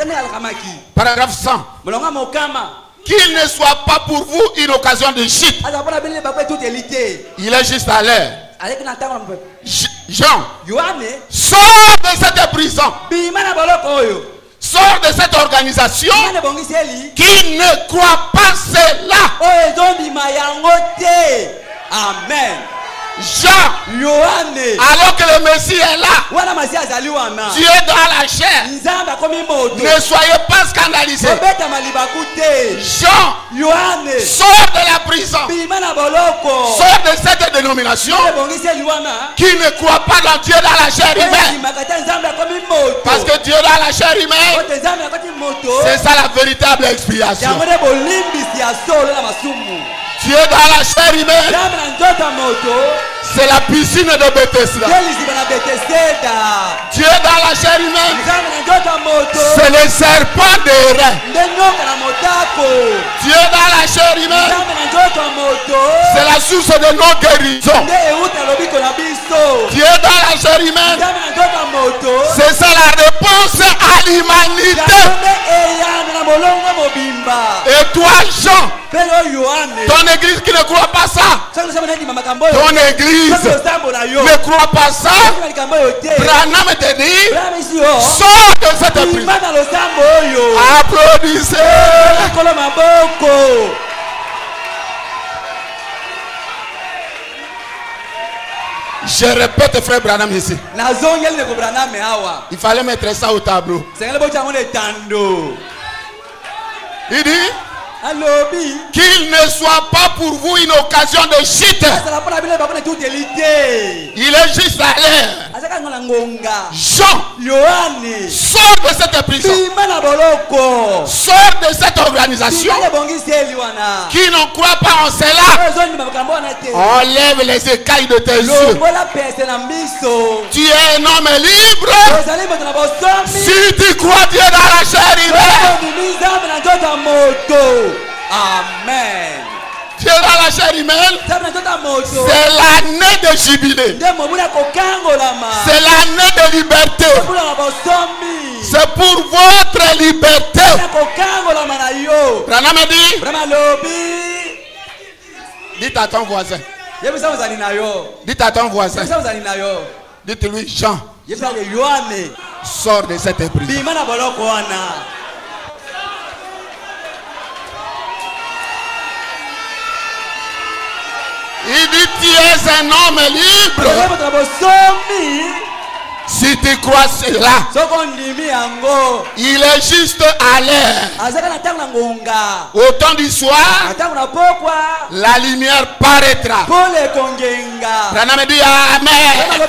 Speaker 5: Paragraphe 100.
Speaker 6: molongo ya mokama.
Speaker 5: Qu'il ne soit pas pour vous une occasion de chute. Il est juste à J- Jean, sors de cette prison. Sors de cette organisation. Qui ne croit pas cela.
Speaker 6: amen
Speaker 5: Jean,
Speaker 6: yohane.
Speaker 5: Alors que le Messie est là, Dieu dans la chair, ne soyez pas scandalisés. Jean,
Speaker 6: yohane.
Speaker 5: Sors de la prison. Sors de cette dénomination. Qui ne croit pas dans Dieu dans la chair humaine. Parce que Dieu dans la chair humaine, c'est ça la véritable expiation.
Speaker 6: Yango nde bolimbisi ya solo na masumu
Speaker 5: Dieu dans la chair humaine,
Speaker 6: nzambe na nzoto ya moto
Speaker 5: c'est la piscine de Bethesda. Dieu dans la chair humaine, c'est le serpent de rein.
Speaker 6: nde nyoka na motako
Speaker 5: Dieu dans la chair humaine, c'est la source de nos guérisons. Dieu dans la chair humaine, c'est ça la réponse à l'humanité. Et toi, Jean, ton église qui ne croit pas ça, ton église
Speaker 6: l'église.
Speaker 5: Ne crois pas ça. Branham te dit sors de cette prison. Applaudissez. Je répète, frère Branham ici. Il fallait mettre ça au tableau. Il dit. Qu'il ne soit pas pour vous une occasion de chute. Il est juste à l'air. Jean, sors de cette prison. Sors de cette organisation qui ne croit pas en cela. Enlève les écailles de tes yeux. Tu es un homme libre. Si tu crois Dieu dans la chair humaine,
Speaker 6: ondimi amen.
Speaker 5: Dieu dans la chair humaine, c'est l'année de jubilé. C'est l'année de liberté. C'est pour votre liberté. dit, dites à ton voisin, dites à ton voisin, dites-lui, Jean, sors de cette prison. Il dit, tu es un homme libre. Si tu crois cela, il est juste à l'air. Au temps du soir, la lumière paraîtra. dit Amen.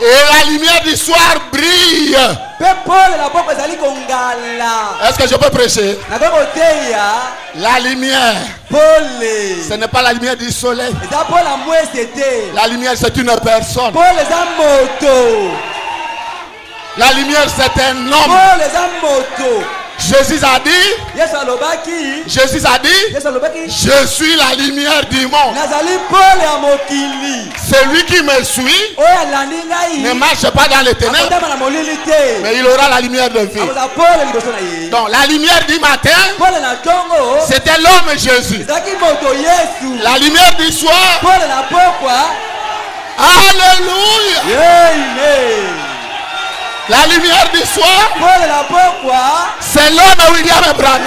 Speaker 5: Et la lumière du soir brille. Est-ce que je peux prêcher? La lumière, ce n'est pas la lumière du soleil. La lumière, c'est une personne. La lumière, c'est un homme. Jésus a dit, Jésus a dit, je suis la lumière du monde. Celui qui me suit ne marche pas dans les ténèbres, mais il aura la lumière de vie. Donc la lumière du matin, c'était l'homme Jésus. La lumière du soir, Alléluia. La lumière du soir, c'est l'homme William Branham.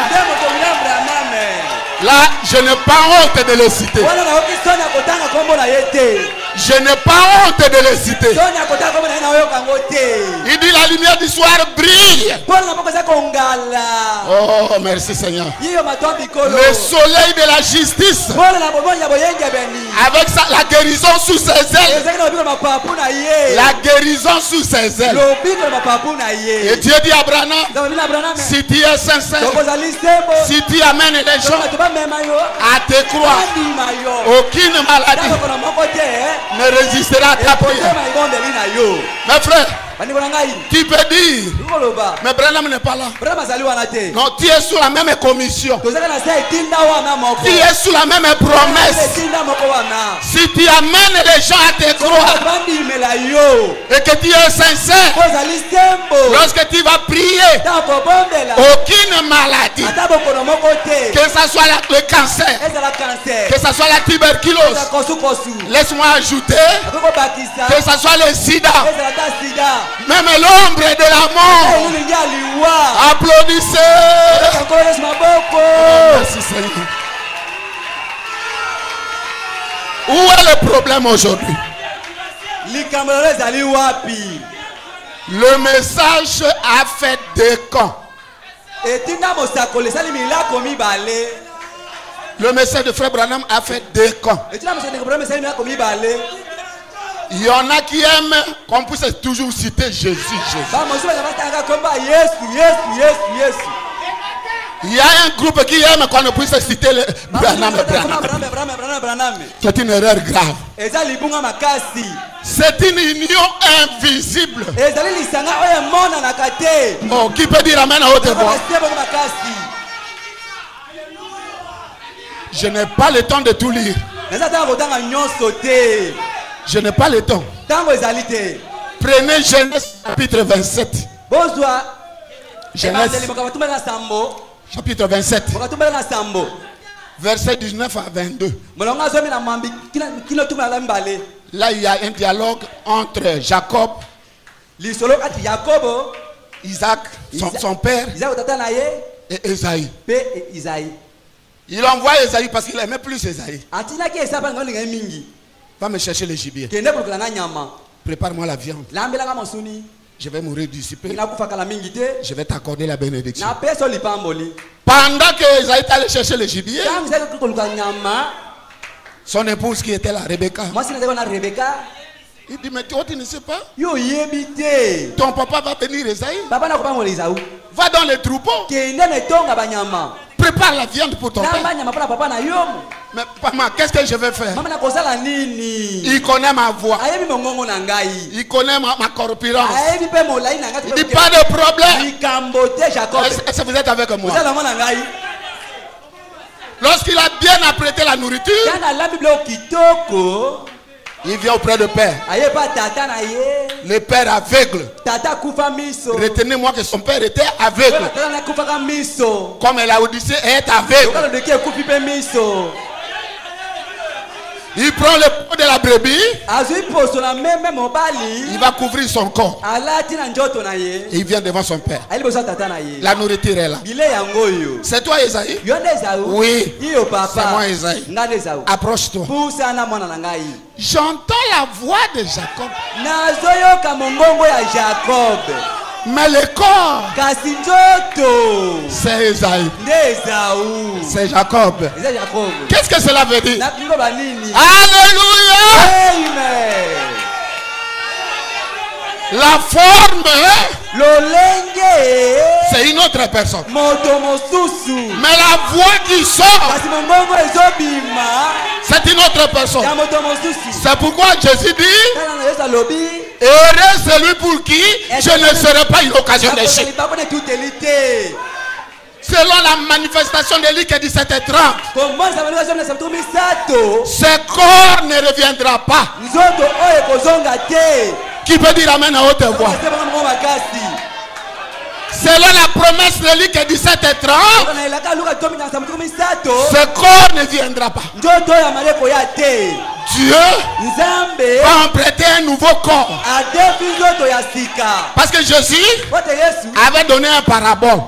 Speaker 5: Là, je n'ai pas honte de le citer. Je n'ai pas honte de le citer. Il dit la lumière du soir brille. Oh, merci Seigneur. Le soleil de la justice, avec la guérison sous ses ailes. La guérison sous ses ailes. Et Dieu dit à
Speaker 6: braname
Speaker 5: si tu es sincère, si tu amènes les gens à te croire, aucune maladie ne résistera à ta prière. Mes frères, tu peux dire, mais Branham n'est pas là. Non, tu es sous la même commission. Tu es sous la même promesse. Si tu amènes les gens à te croire et que tu es sincère, lorsque tu vas prier, aucune maladie, que ce soit le cancer, que ce soit la tuberculose, laisse-moi ajouter, que ce soit le sida même l'ombre de la mort.
Speaker 6: liwa
Speaker 5: Applaudissez. Merci Seigneur. Où est le problème aujourd'hui? Le message a fait des camps. Le message de Frère Branham a fait des camps. Il y en a qui aiment qu'on puisse toujours citer Jésus, Jésus. Il y a un groupe qui aime qu'on ne puisse citer le Branham. C'est une erreur grave. C'est une union invisible. Oh, qui peut dire Amen à haute voix? Je n'ai pas le temps de tout lire. Je n'ai pas le temps. Prenez Genèse chapitre 27.
Speaker 6: bozwa ebandeli
Speaker 5: Genèse chapitre 27.
Speaker 6: mokatumbeli na sambo
Speaker 5: Verset 19 à 22.
Speaker 6: molongo azomi na mwambi kino- kino tumbela na mibale
Speaker 5: Là, il y a un dialogue entre Jacob, Isaac, son, son père, et Esaïe. Il envoie Esaïe parce qu'il aimait plus Esaïe. Va me chercher le gibier. Prépare-moi la viande. Je vais mourir
Speaker 6: mingi te.
Speaker 5: Je vais t'accorder la bénédiction. Pendant que Esaïe est allé chercher le gibier, son épouse qui était là, Rebecca, il dit Mais toi, tu ne sais pas. Ton papa va bénir Esaïe. Va dans les troupeaux. Prépare la viande pour ton père. Mais maman, qu'est-ce que je vais faire? Il connaît ma voix. Il connaît ma, ma corpulence. Il dit pas de problème. Est-ce que vous êtes avec moi? Lorsqu'il a bien apprêté la nourriture, il vient auprès de père. Le père aveugle. Retenez-moi que son père était aveugle.
Speaker 6: tata na akufaka miso
Speaker 5: Comme la Odyssée est aveugle. Il prend le pot de la brebis. Il va couvrir son corps. Et il vient devant son père. La nourriture est là. C'est toi, Esaïe? Oui. C'est moi, Esaïe. Approche-toi. J'entends la voix de Jacob. Mais le corps, c'est
Speaker 6: ezau
Speaker 5: C'est Jacob. Qu'est-ce que cela veut dire? Alléluia! La forme, hein, c'est une autre personne. Mais la voix qui sort, c'est une autre personne. C'est pourquoi Jésus dit, heureux celui pour qui je ne serai pas une occasion d'échec. Selon la manifestation de Luc 17h30,
Speaker 6: komonisa bandeko azomi na sabatu misato
Speaker 5: ce corps ne reviendra pas.
Speaker 6: te
Speaker 5: Qui peut dire Amen à haute voix? Selon la promesse de Luc 17h30,
Speaker 6: Kaka na elaka luka tomi na sabatu misato
Speaker 5: ce corps ne viendra pas. Dieu va en prêter un nouveau corps. Parce que Jésus avait donné un parabole.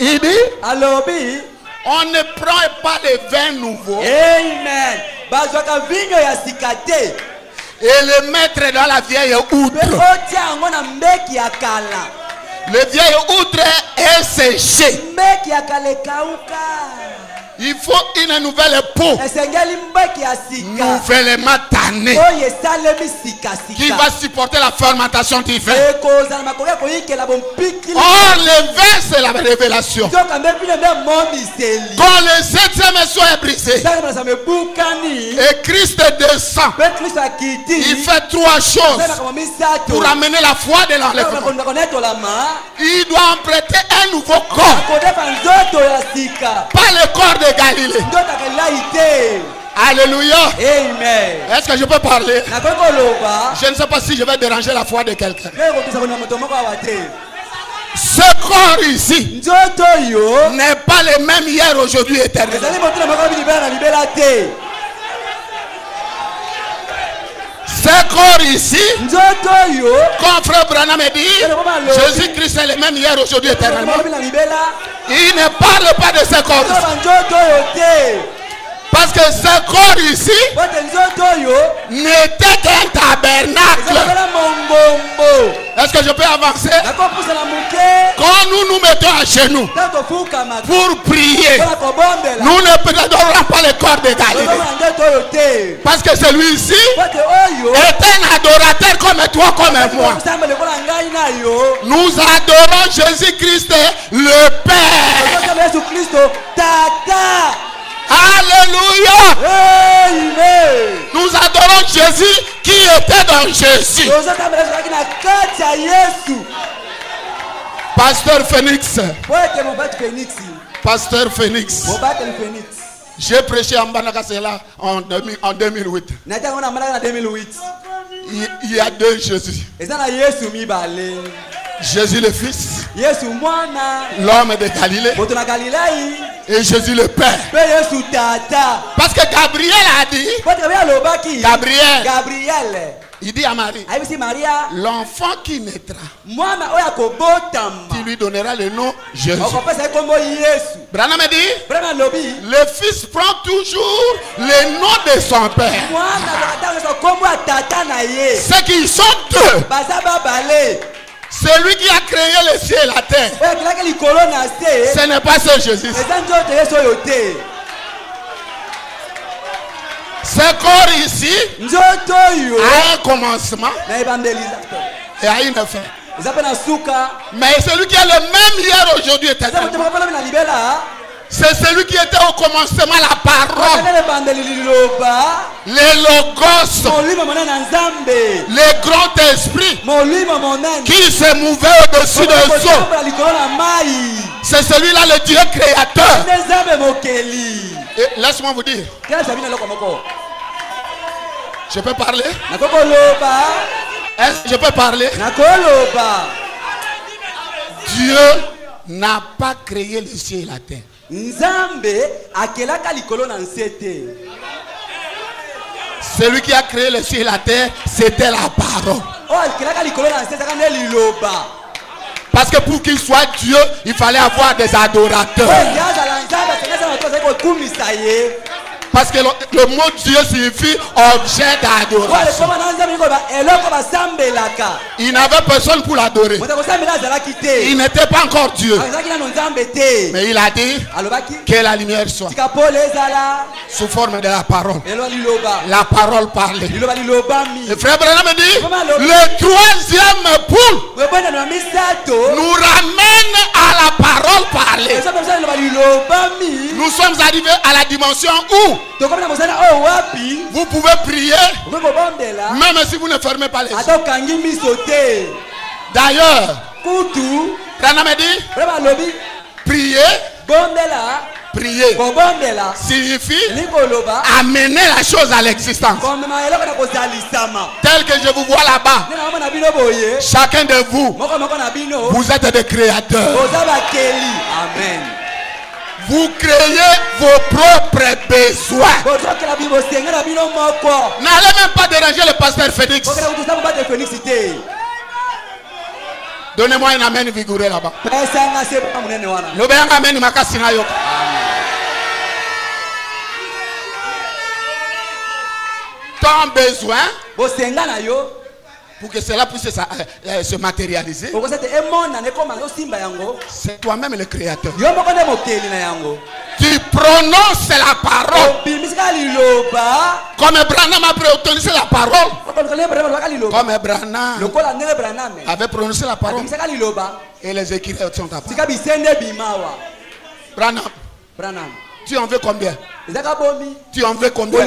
Speaker 5: Il dit, on ne prend pas de vin nouveau.
Speaker 6: Amen.
Speaker 5: Et le mettre dans la vieille outre. Le vieil outre est séché.
Speaker 6: Mais qui a
Speaker 5: Il faut une nouvelle peau. Nouvellement tannée
Speaker 6: esalemi
Speaker 5: qui va supporter la fermentation du vin. Or, le vin, c'est la révélation. Quand le septième soir est brisé. Et Christ descend, il fait trois choses. pour amener la foi de l'enlèvement. Il doit en prêter un nouveau corps,
Speaker 6: sika.
Speaker 5: Pas le corps de Galilée. Alléluia.
Speaker 6: amen
Speaker 5: Est-ce que je peux parler? Je ne sais pas si je vais déranger la foi de quelqu'un. Ce corps ici n'est pas le même hier, aujourd'hui, éternel.
Speaker 6: ezali motuna moko abi libela na libela te
Speaker 5: Ce corps ici, comme frère Branham dit, Jésus-Christ est le même hier, aujourd'hui, éternellement. Il ne parle pas de ce corps Parce que ce corps ici n'était qu'un tabernacle. Est-ce que je peux avancer? Quand nous nous mettons à genoux pour prier, nous ne prenons pas le corps de Galilée. Parce que celui-ci
Speaker 6: oyo
Speaker 5: est un adorateur comme toi, comme moi. Nous adorons Jésus-Christ, le Père. Alléluia.
Speaker 6: amen
Speaker 5: Nous adorons Jésus qui était dans Jésus. Pasteur Phoenix. Pasteur Phoenix. J'ai prêché en Banakasela en, 2000 en 2008.
Speaker 6: nati yango na malaka na 2008
Speaker 5: Il, il y a deux Jésus. Jésus le Fils, l'homme de Galilée, et Jésus le Père. Parce que Gabriel a dit,
Speaker 6: gabriel.
Speaker 5: Gabriel, il dit à Marie, l'enfant qui naîtra, tu lui donneras le nom Jésus. Branham dit, le Fils prend toujours le nom de son Père. C'est qu'ils sont deux. Celui qui a créé le ciel et la terre,
Speaker 6: se
Speaker 5: ce n'est pas ce Jésus. Ce corps ici
Speaker 6: oyo
Speaker 5: a un commencement et a une fin. Mais celui qui est le même hier, aujourd'hui,
Speaker 6: eza
Speaker 5: c'est celui qui était au commencement, la parole,
Speaker 6: akana ebandeli liloba.
Speaker 5: Le logos,
Speaker 6: molimo monene na nzambe.
Speaker 5: Le grand esprit
Speaker 6: molimo monene
Speaker 5: qui se mouvait au-dessus des eaux. C'est celui-là le Dieu créateur. laisse-moi vous dire, je peux parler? Est-ce que je peux parler? Dieu n'a pas créé le ciel et la terre. Celui qui a créé le ciel et la terre, c'était la parole. Parce que pour qu'il soit Dieu, il fallait avoir des adorateurs. Parce que le, le mot Dieu signifie objet d'adoration.
Speaker 6: eloko basambelaka
Speaker 5: Il n'avait personne pour l'adorer. Il n'était pas encore Dieu.
Speaker 6: te
Speaker 5: Mais il a dit que la lumière soit sous forme de la parole. La parole parlée. Le frère Branham dit
Speaker 6: Comment le-
Speaker 5: troisième poule nous ramène à la parole parlée. Nous sommes arrivés à la dimension où vous pouvez prier. Même si vous ne fermez pas les yeux. D'ailleurs, dit
Speaker 6: balobi
Speaker 5: prier, prier signifie amener la chose à l'existence. Tel que je vous vois là-bas, chacun de vous, vous êtes des créateurs.
Speaker 6: amen
Speaker 5: Vous créez vos propres besoins. N'allez même pas déranger le pasteur Félix. Donnez-moi un amen vigoureux là-bas. amen. Ton besoin pour que cela puisse euh, euh, se matérialiser, c'est toi-même le créateur. Tu prononces la parole. Comme Branham a prononcé la parole. Comme Branham avait prononcé la parole. Et les écrits sont à part. Branham, tu en veux combien? Tu en veux combien?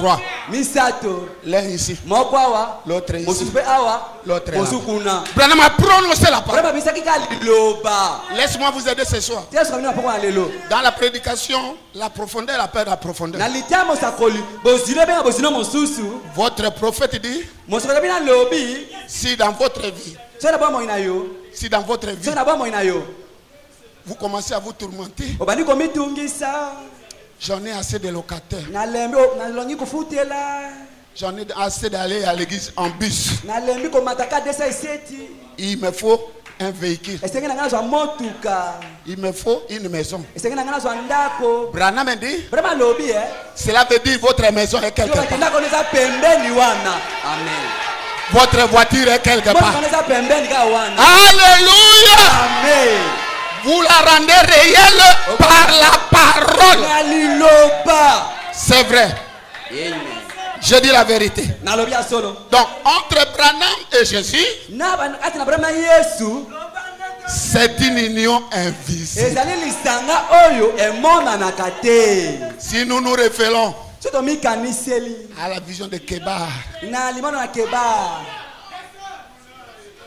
Speaker 5: Trois.
Speaker 6: misato
Speaker 5: L'un ici.
Speaker 6: moko awa
Speaker 5: L'autre ici.
Speaker 6: mosusu mpe awa
Speaker 5: L'autre là.
Speaker 6: kuna
Speaker 5: Branham a prononcé la parole. Laisse-moi vous aider ce soir. Dans la prédication, la profondeur appelle la profondeur. Votre prophète dit si dans votre vie, si dans votre vie, vous commencez à vous tourmenter, j'en ai assez de locataires. J'en ai assez d'aller à l'église en bus. Il me faut un véhicule. Il me faut une maison. Branham dit,
Speaker 6: vraimen alobi e
Speaker 5: cela veut dire votre maison est quelque part.
Speaker 6: amen
Speaker 5: Votre voiture est quelque part. Alléluia!
Speaker 6: amen
Speaker 5: Vous la rendez réelle par la parole. C'est vrai.
Speaker 6: amen
Speaker 5: Je dis la vérité. Donc, entre Branham et Jésus, c'est une union invisible. Si nous nous référons à la vision de Kébar,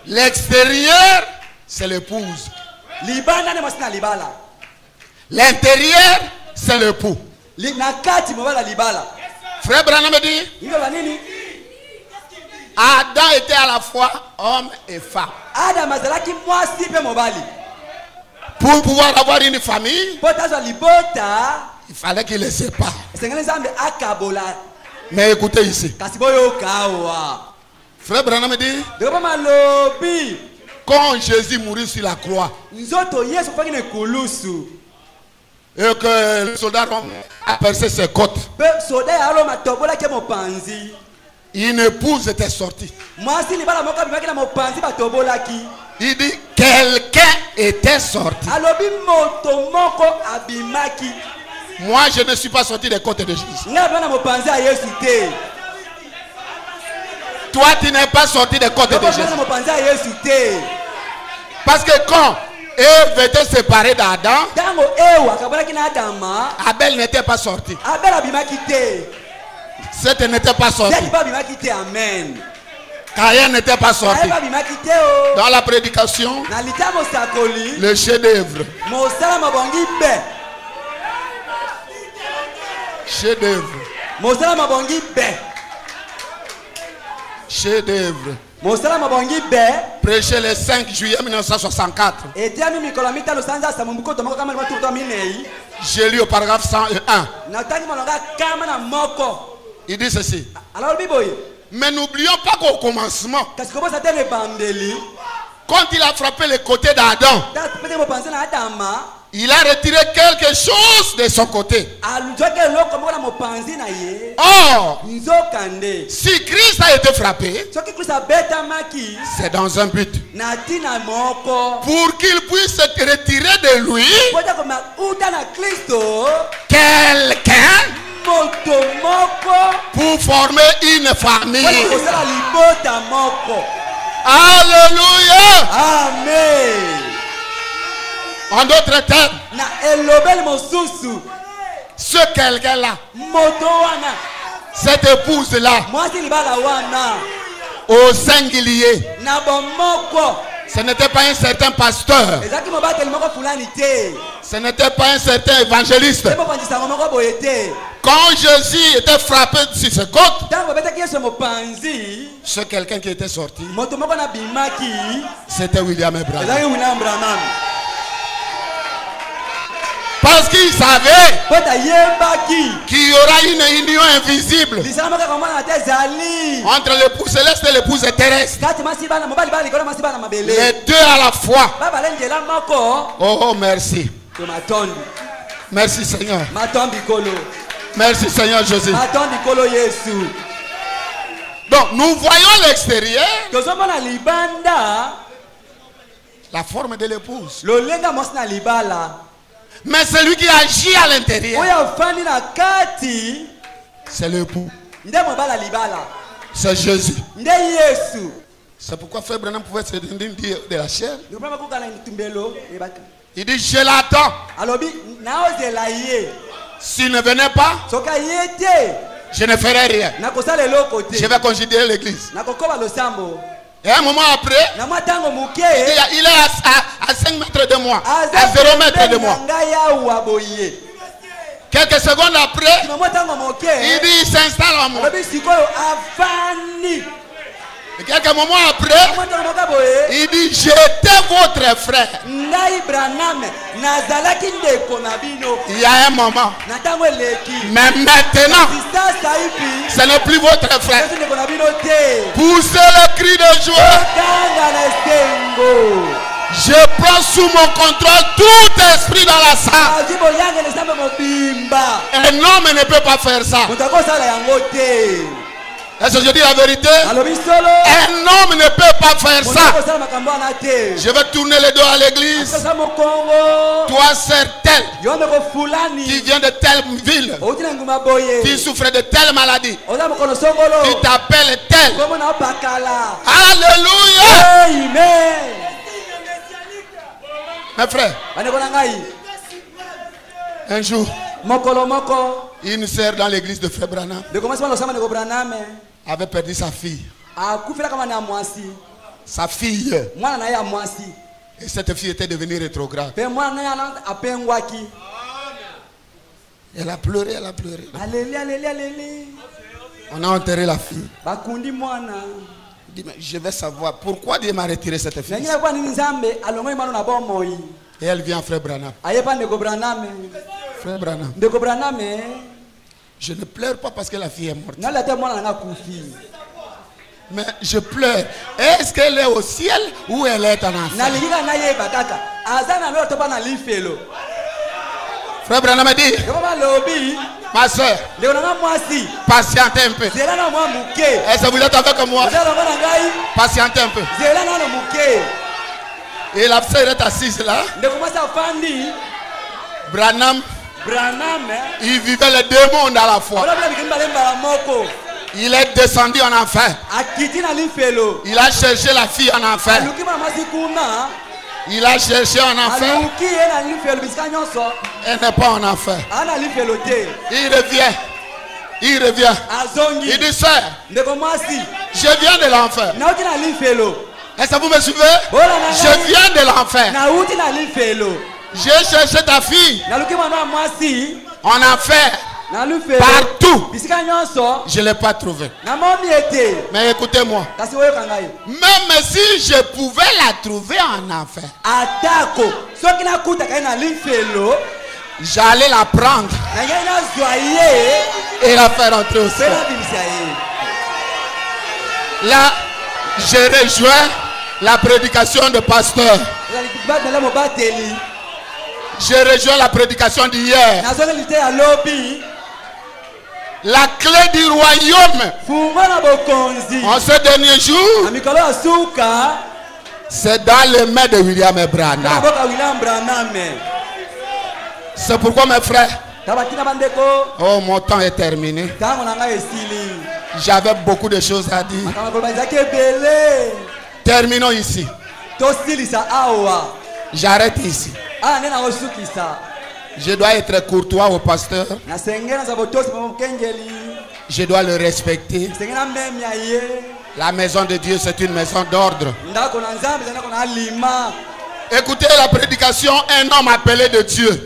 Speaker 5: l'extérieur, c'est l'épouse. L'intérieur, c'est
Speaker 6: mobala libala
Speaker 5: Frère Branham dit, Adam était à la fois homme et femme. Pour pouvoir avoir une famille, il fallait qu'il les sépare. Mais écoutez ici. Frère Branham dit, quand Jésus mourut sur la croix. Et que le soldat romain a percé ses côtes, une épouse était sortie. Il dit, quelqu'un était sorti. Moi, je ne suis pas sorti des côtes de Jésus.
Speaker 6: ngai abima na mopanzi ya yesu te
Speaker 5: Toi, tu n'es pas sorti des côtes de Jésus. Parce que quand Ève était séparée d'Adam, Abel n'était pas sorti.
Speaker 6: abel abimaki te
Speaker 5: Seth n'était pas sorti.
Speaker 6: amen
Speaker 5: Caïn n'était pas sorti.
Speaker 6: aye mpe abimaki te o
Speaker 5: Dans la prédication, le chef-d'œuvre. Chef-d'œuvre.
Speaker 6: Mabongi be.
Speaker 5: Prêché le 5 juillet 1964.
Speaker 6: etiami mikolo ya mitano sanza ya sambo mbukoto moko kama matukuto minei
Speaker 5: J'ai lu au paragraphe 101.
Speaker 6: natangi molonga kama na moko.
Speaker 5: Il dit ceci. Mais n'oublions pas qu'au commencement, quand il a frappé le côté d'Adam, Il a retiré quelque chose de son côté. Or, si Christ a été frappé, c'est dans un but. Pour qu'il puisse se retirer de lui quelqu'un pour former une famille. Alléluia.
Speaker 6: amen
Speaker 5: En d'autres termes, ce quelqu'un-là, cette épouse-là, au singulier, ce n'était pas un certain pasteur, ce n'était pas un certain évangéliste. Quand Jésus était frappé sur ses côtes, ce quelqu'un qui était sorti, c'était William Abraham.
Speaker 6: ezalaki william branham
Speaker 5: Parce qu'il savait qu'il y aura une union invisible entre l'épouse céleste et l'épouse terrestre. Les deux à la fois.
Speaker 6: nzela moko
Speaker 5: Oh, merci. Merci Seigneur. Merci Seigneur Jésus. Donc, nous voyons l'extérieur, la forme de l'épouse. Mais celui qui agit à l'intérieur, c'est l'époux.
Speaker 6: mobala libala
Speaker 5: C'est Jésus. C'est pourquoi Frère Branham pouvait se dire de la chair. Il dit, je l'attends. S'il ne venait pas, je ne ferai rien. Je vais considérer l'église. Et un moment après,
Speaker 6: moke
Speaker 5: il est à, à, à 5 mètres de moi,
Speaker 6: aza
Speaker 5: à 0 mètre de moi. Quelques secondes après,
Speaker 6: moke
Speaker 5: il dit, il s'installe en moi. Et quelques moments après, il dit, j'étais votre frère. Il y a un moment. Mais maintenant, ce n'est plus votre frère. Poussez le cri de joie. Je prends sous mon contrôle tout esprit dans la salle.
Speaker 6: mobimba
Speaker 5: Un homme ne peut pas faire ça. Est-ce que je dis la vérité? Un homme ne peut pas faire ça. Je vais tourner les dos à l'église. Toi,
Speaker 6: ndeko
Speaker 5: qui vient de telle ville, qui souffre de telle maladie, qui t'appelle tel. Alléluia!
Speaker 6: amen.
Speaker 5: Mes frères, un jour,
Speaker 6: mokolo moko
Speaker 5: une sœur dans l'église de
Speaker 6: ndeko braname
Speaker 5: avait perdu sa fille.
Speaker 6: mwasi
Speaker 5: Sa fille. Et cette fille était devenue rétrograde. Elle a pleuré, elle a pleuré. On a enterré la fille. je vais savoir pourquoi Dieu m'a retiré cette fille. Et elle vient Frère Branham. Frère Branham,
Speaker 6: ndeko braname
Speaker 5: je ne pleure pas parce que la fille est morte. Mais je pleure. Est-ce qu'elle est au ciel ou elle est en enfer? Frère Branham a dit, ma soeur, patientez un peu. Est-ce que vous êtes avec moi. Patientez un peu. Et la sœur est assise là. Branham, il vivait les deux mondes à la fois. Il est descendu en enfer. Il a cherché la fille en enfer.
Speaker 6: kuna
Speaker 5: Il a cherché en enfer. Elle n'est pas en enfer.
Speaker 6: te
Speaker 5: Il revient. Il revient. Il dit, sœur, je viens de l'enfer. Est-ce que vous me suivez? Je viens de l'enfer. J'ai cherché ta fille.
Speaker 6: Na lifelo
Speaker 5: Partout. Je ne l'ai pas trouvé.
Speaker 6: namomi ete
Speaker 5: Mais écoutez-moi. Même si je pouvais la trouver en enfer, j'allais la prendre. Et la faire entrer au ciel. Là, j'ai rejoint la prédication de pasteur. Je rejoins la prédication d'hier. La clé du royaume en ce dernier jour, c'est dans les mains de William
Speaker 6: na
Speaker 5: Branham. C'est pourquoi mes frères, oh mon temps est terminé. J'avais beaucoup de choses à dire. Terminons ici. J'arrête ici.
Speaker 6: nakosukisa
Speaker 5: Je dois être courtois au pasteur. Je dois le respecter. La maison de Dieu, c'est une maison d'ordre. Écoutez la prédication, un homme appelé de Dieu.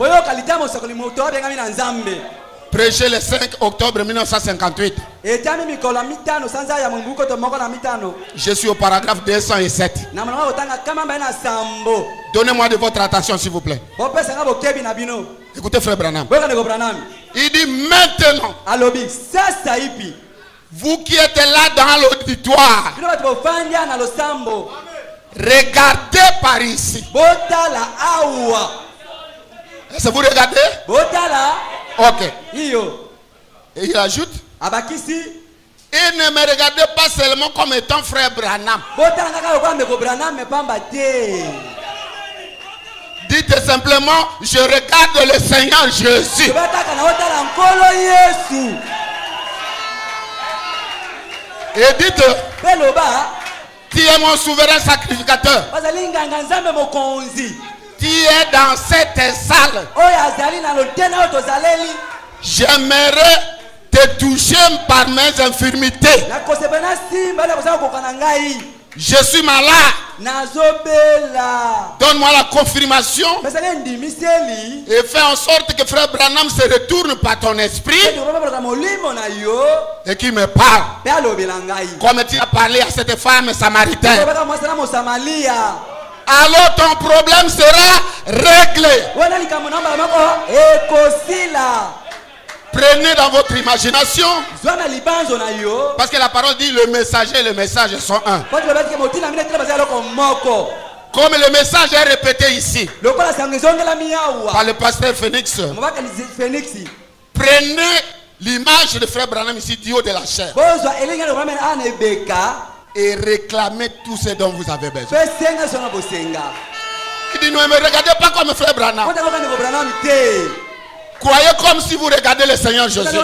Speaker 5: Prêché le 5 octobre 1958.
Speaker 6: etami mikolo ya mitano sanza ya mombuku to moko na mitano
Speaker 5: Je suis au paragraphe 207.
Speaker 6: na monoko kotanga kama mbaye na sambo
Speaker 5: Donnez-moi de votre attention, s'il vous plaît. Écoutez, frère Branham. Il dit maintenant, vous qui êtes là dans l'auditoire, regardez par ici. Est-ce que vous regardez? Ok. Et il ajoute,
Speaker 6: abakisi
Speaker 5: et ne me regardez pas seulement comme étant frère Branham. Dites simplement, je regarde le Seigneur Jésus. Et dites, tu es mon souverain sacrificateur.
Speaker 6: Bazali nganga nzambe mokonzi
Speaker 5: Tu es dans cette salle. J'aimerais te toucher par mes infirmités. Je suis malade. Donne-moi la confirmation et fais en sorte que frère Branham se retourne par ton esprit et qu'il me parle. Comme tu as parlé à cette femme samaritaine. Alors ton problème sera réglé. Prenez dans votre imagination. Parce que la parole dit le messager et le message sont un. Comme le message est répété ici par le pasteur Phoenix. Prenez l'image de frère Branham ici du haut de la chair et réclamez tout ce dont vous avez besoin. Il dit ne me regardez pas comme frère Branham. Croyez comme si vous regardez le Seigneur Jésus.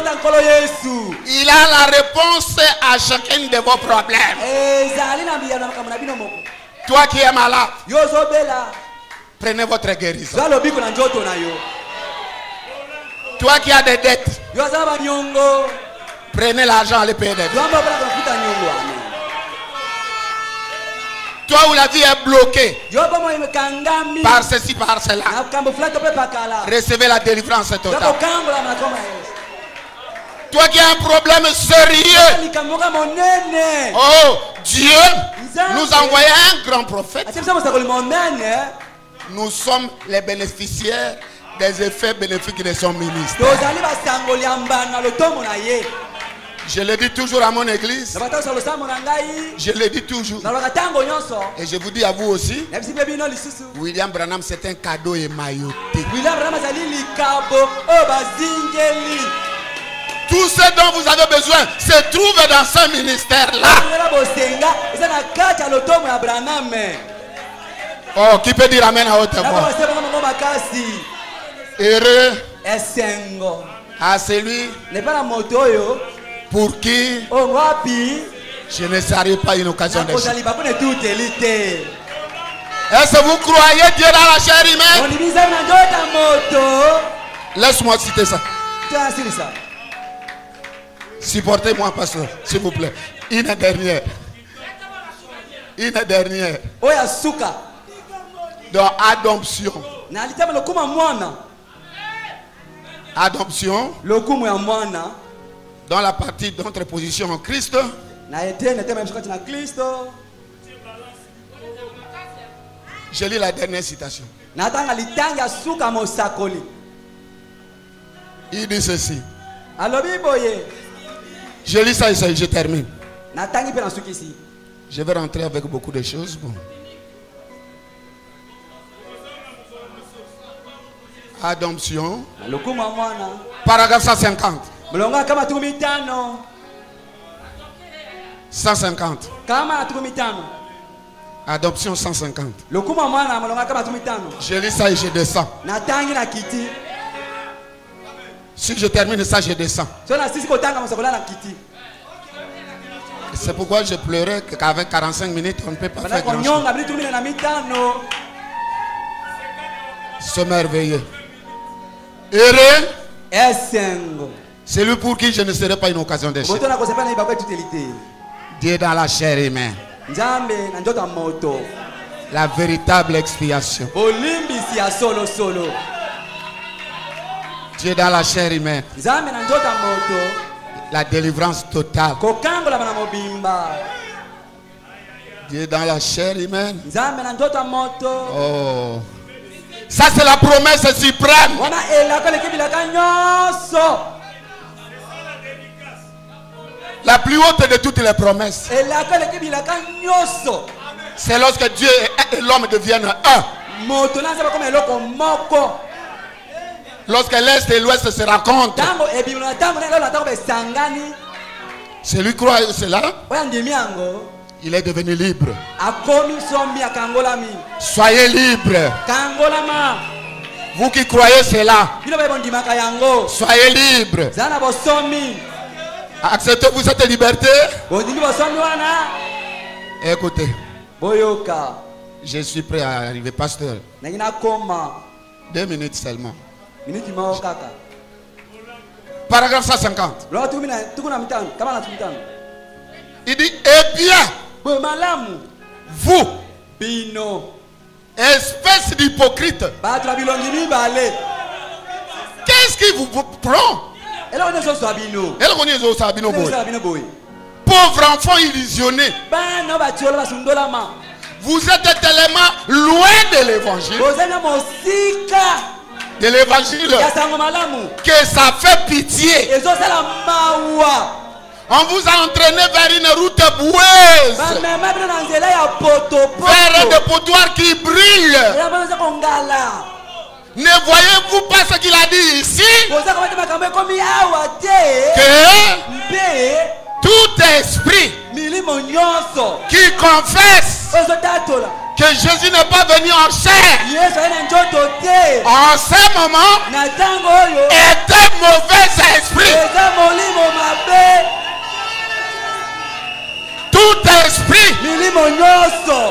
Speaker 5: Il a la réponse à chacun de vos problèmes. Toi qui es malade, prenez votre guérison. Toi qui as des dettes, prenez l'argent, allez payer des dettes. Toi où la vie est bloquée. Par ceci, par cela, recevez la délivrance totale. Toi qui as un problème sérieux, oh Dieu nous a envoyé un grand prophète. Nous sommes les bénéficiaires des effets bénéfiques de son ministre. Je le dis toujours à mon église. Je le dis toujours. Et je vous dis à vous aussi, William Branham, c'est un cadeau émailloté.
Speaker 6: bazingeli.
Speaker 5: Tout ce dont vous avez besoin se trouve dans ce ministère-là. Oh, qui peut dire Amen à haute voix? Heureux. À celui pour qui? Je ne serai pas une occasion de Est-ce que vous croyez Dieu dans la chair humaine? Laisse-moi citer ça. Supportez-moi, pasteur, s'il vous plaît. Une dernière. Une dernière. Dans Adoption. Adoption, dans la partie de notre position en Christ, je lis la dernière citation. Il dit ceci. Je lis ça et ça, je termine. Je vais rentrer avec beaucoup de choses. Bon. Adoption. Paragraphe 150.
Speaker 6: Mulongo ya kama tuku mitano
Speaker 5: 150.
Speaker 6: kama na tuku mitano
Speaker 5: Adoption 150.
Speaker 6: lokumu ya mwana mulongo ya kama tuku mitano
Speaker 5: Je lis ça et je descends.
Speaker 6: natangi na kiti
Speaker 5: Si je termine ça, je descends.
Speaker 6: so na sisi kotanga mosokola na kiti
Speaker 5: C'est pourquoi je pleurais qu'avec 45 minutes, on ne peut pas faire grand chose.
Speaker 6: konyonga bili tuku mine na mitano
Speaker 5: C'est merveilleux. Heureux, celui pour qui je ne serai pas une occasion d'échec. Dieu dans la chair humaine. La véritable expiation. Dieu dans la chair humaine. La délivrance totale. Dieu dans la chair humaine. Oh. Ça, c'est la promesse suprême. La plus haute de toutes les promesses. C'est lorsque Dieu et l'homme deviennent un. Lorsque l'Est et l'Ouest se rencontrent. Celui croit cela, il est devenu libre. Soyez libre. Vous qui croyez cela, soyez libre. Acceptez-vous cette liberté? Écoutez, je suis prêt à arriver, pasteur. Deux minutes seulement. Paragraphe 150.
Speaker 6: loko tuku mina- tuku na mitano. Kama na tuku mitano.
Speaker 5: Il dit, eh bien, vous, espèce d'hypocrite, qu'est-ce qui vous prend?
Speaker 6: Eloko nyonso ozwa bino boye
Speaker 5: Pauvre enfant illusionné, vous êtes tellement loin de l'évangile, de l'évangile, que ça fait pitié.
Speaker 6: ezosala
Speaker 5: On vous a entraîné vers une route boueuse, vers des potoirs qui brillent. Ne voyez-vous pas ce qu'il a dit ici? Que tout esprit qui confesse que Jésus n'est pas venu en chair. En ce moment est un mauvais esprit. Esprit,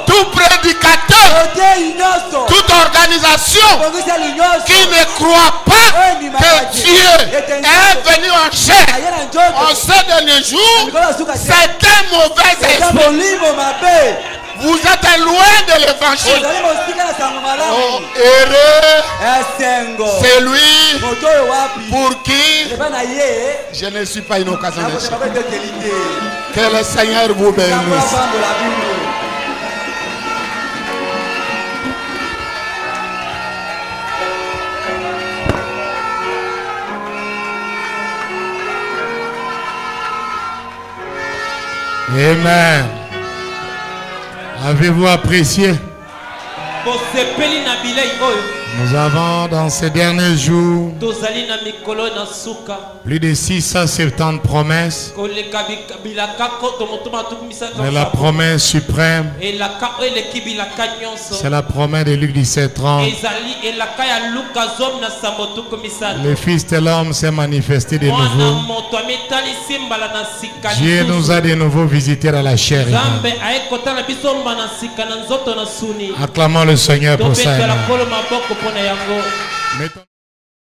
Speaker 5: tout prédicateur, toute organisation qui ne croit pas que Dieu est venu en chair. En ce dernier jour, c'est un mauvais esprit. Vous êtes loin de l'évangile. Oh, heureux, c'est lui. Pour qui?
Speaker 6: Ye
Speaker 5: je ne suis pas une occasion
Speaker 6: te
Speaker 5: Que le Seigneur vous bénisse.
Speaker 1: Amen. Avez-vous apprécié? Nous avons dans ces derniers jours plus de 670 promesses, mais la promesse suprême, c'est la promesse de Luc 17, 30.
Speaker 2: ezali elaka ya luka zomi na sambo tuku misato
Speaker 1: Le Fils de l'homme s'est manifesté de nouveau. Dieu nous a de nouveau visités à la chair. Acclamons le Seigneur pour ça.
Speaker 2: pun yang
Speaker 1: go.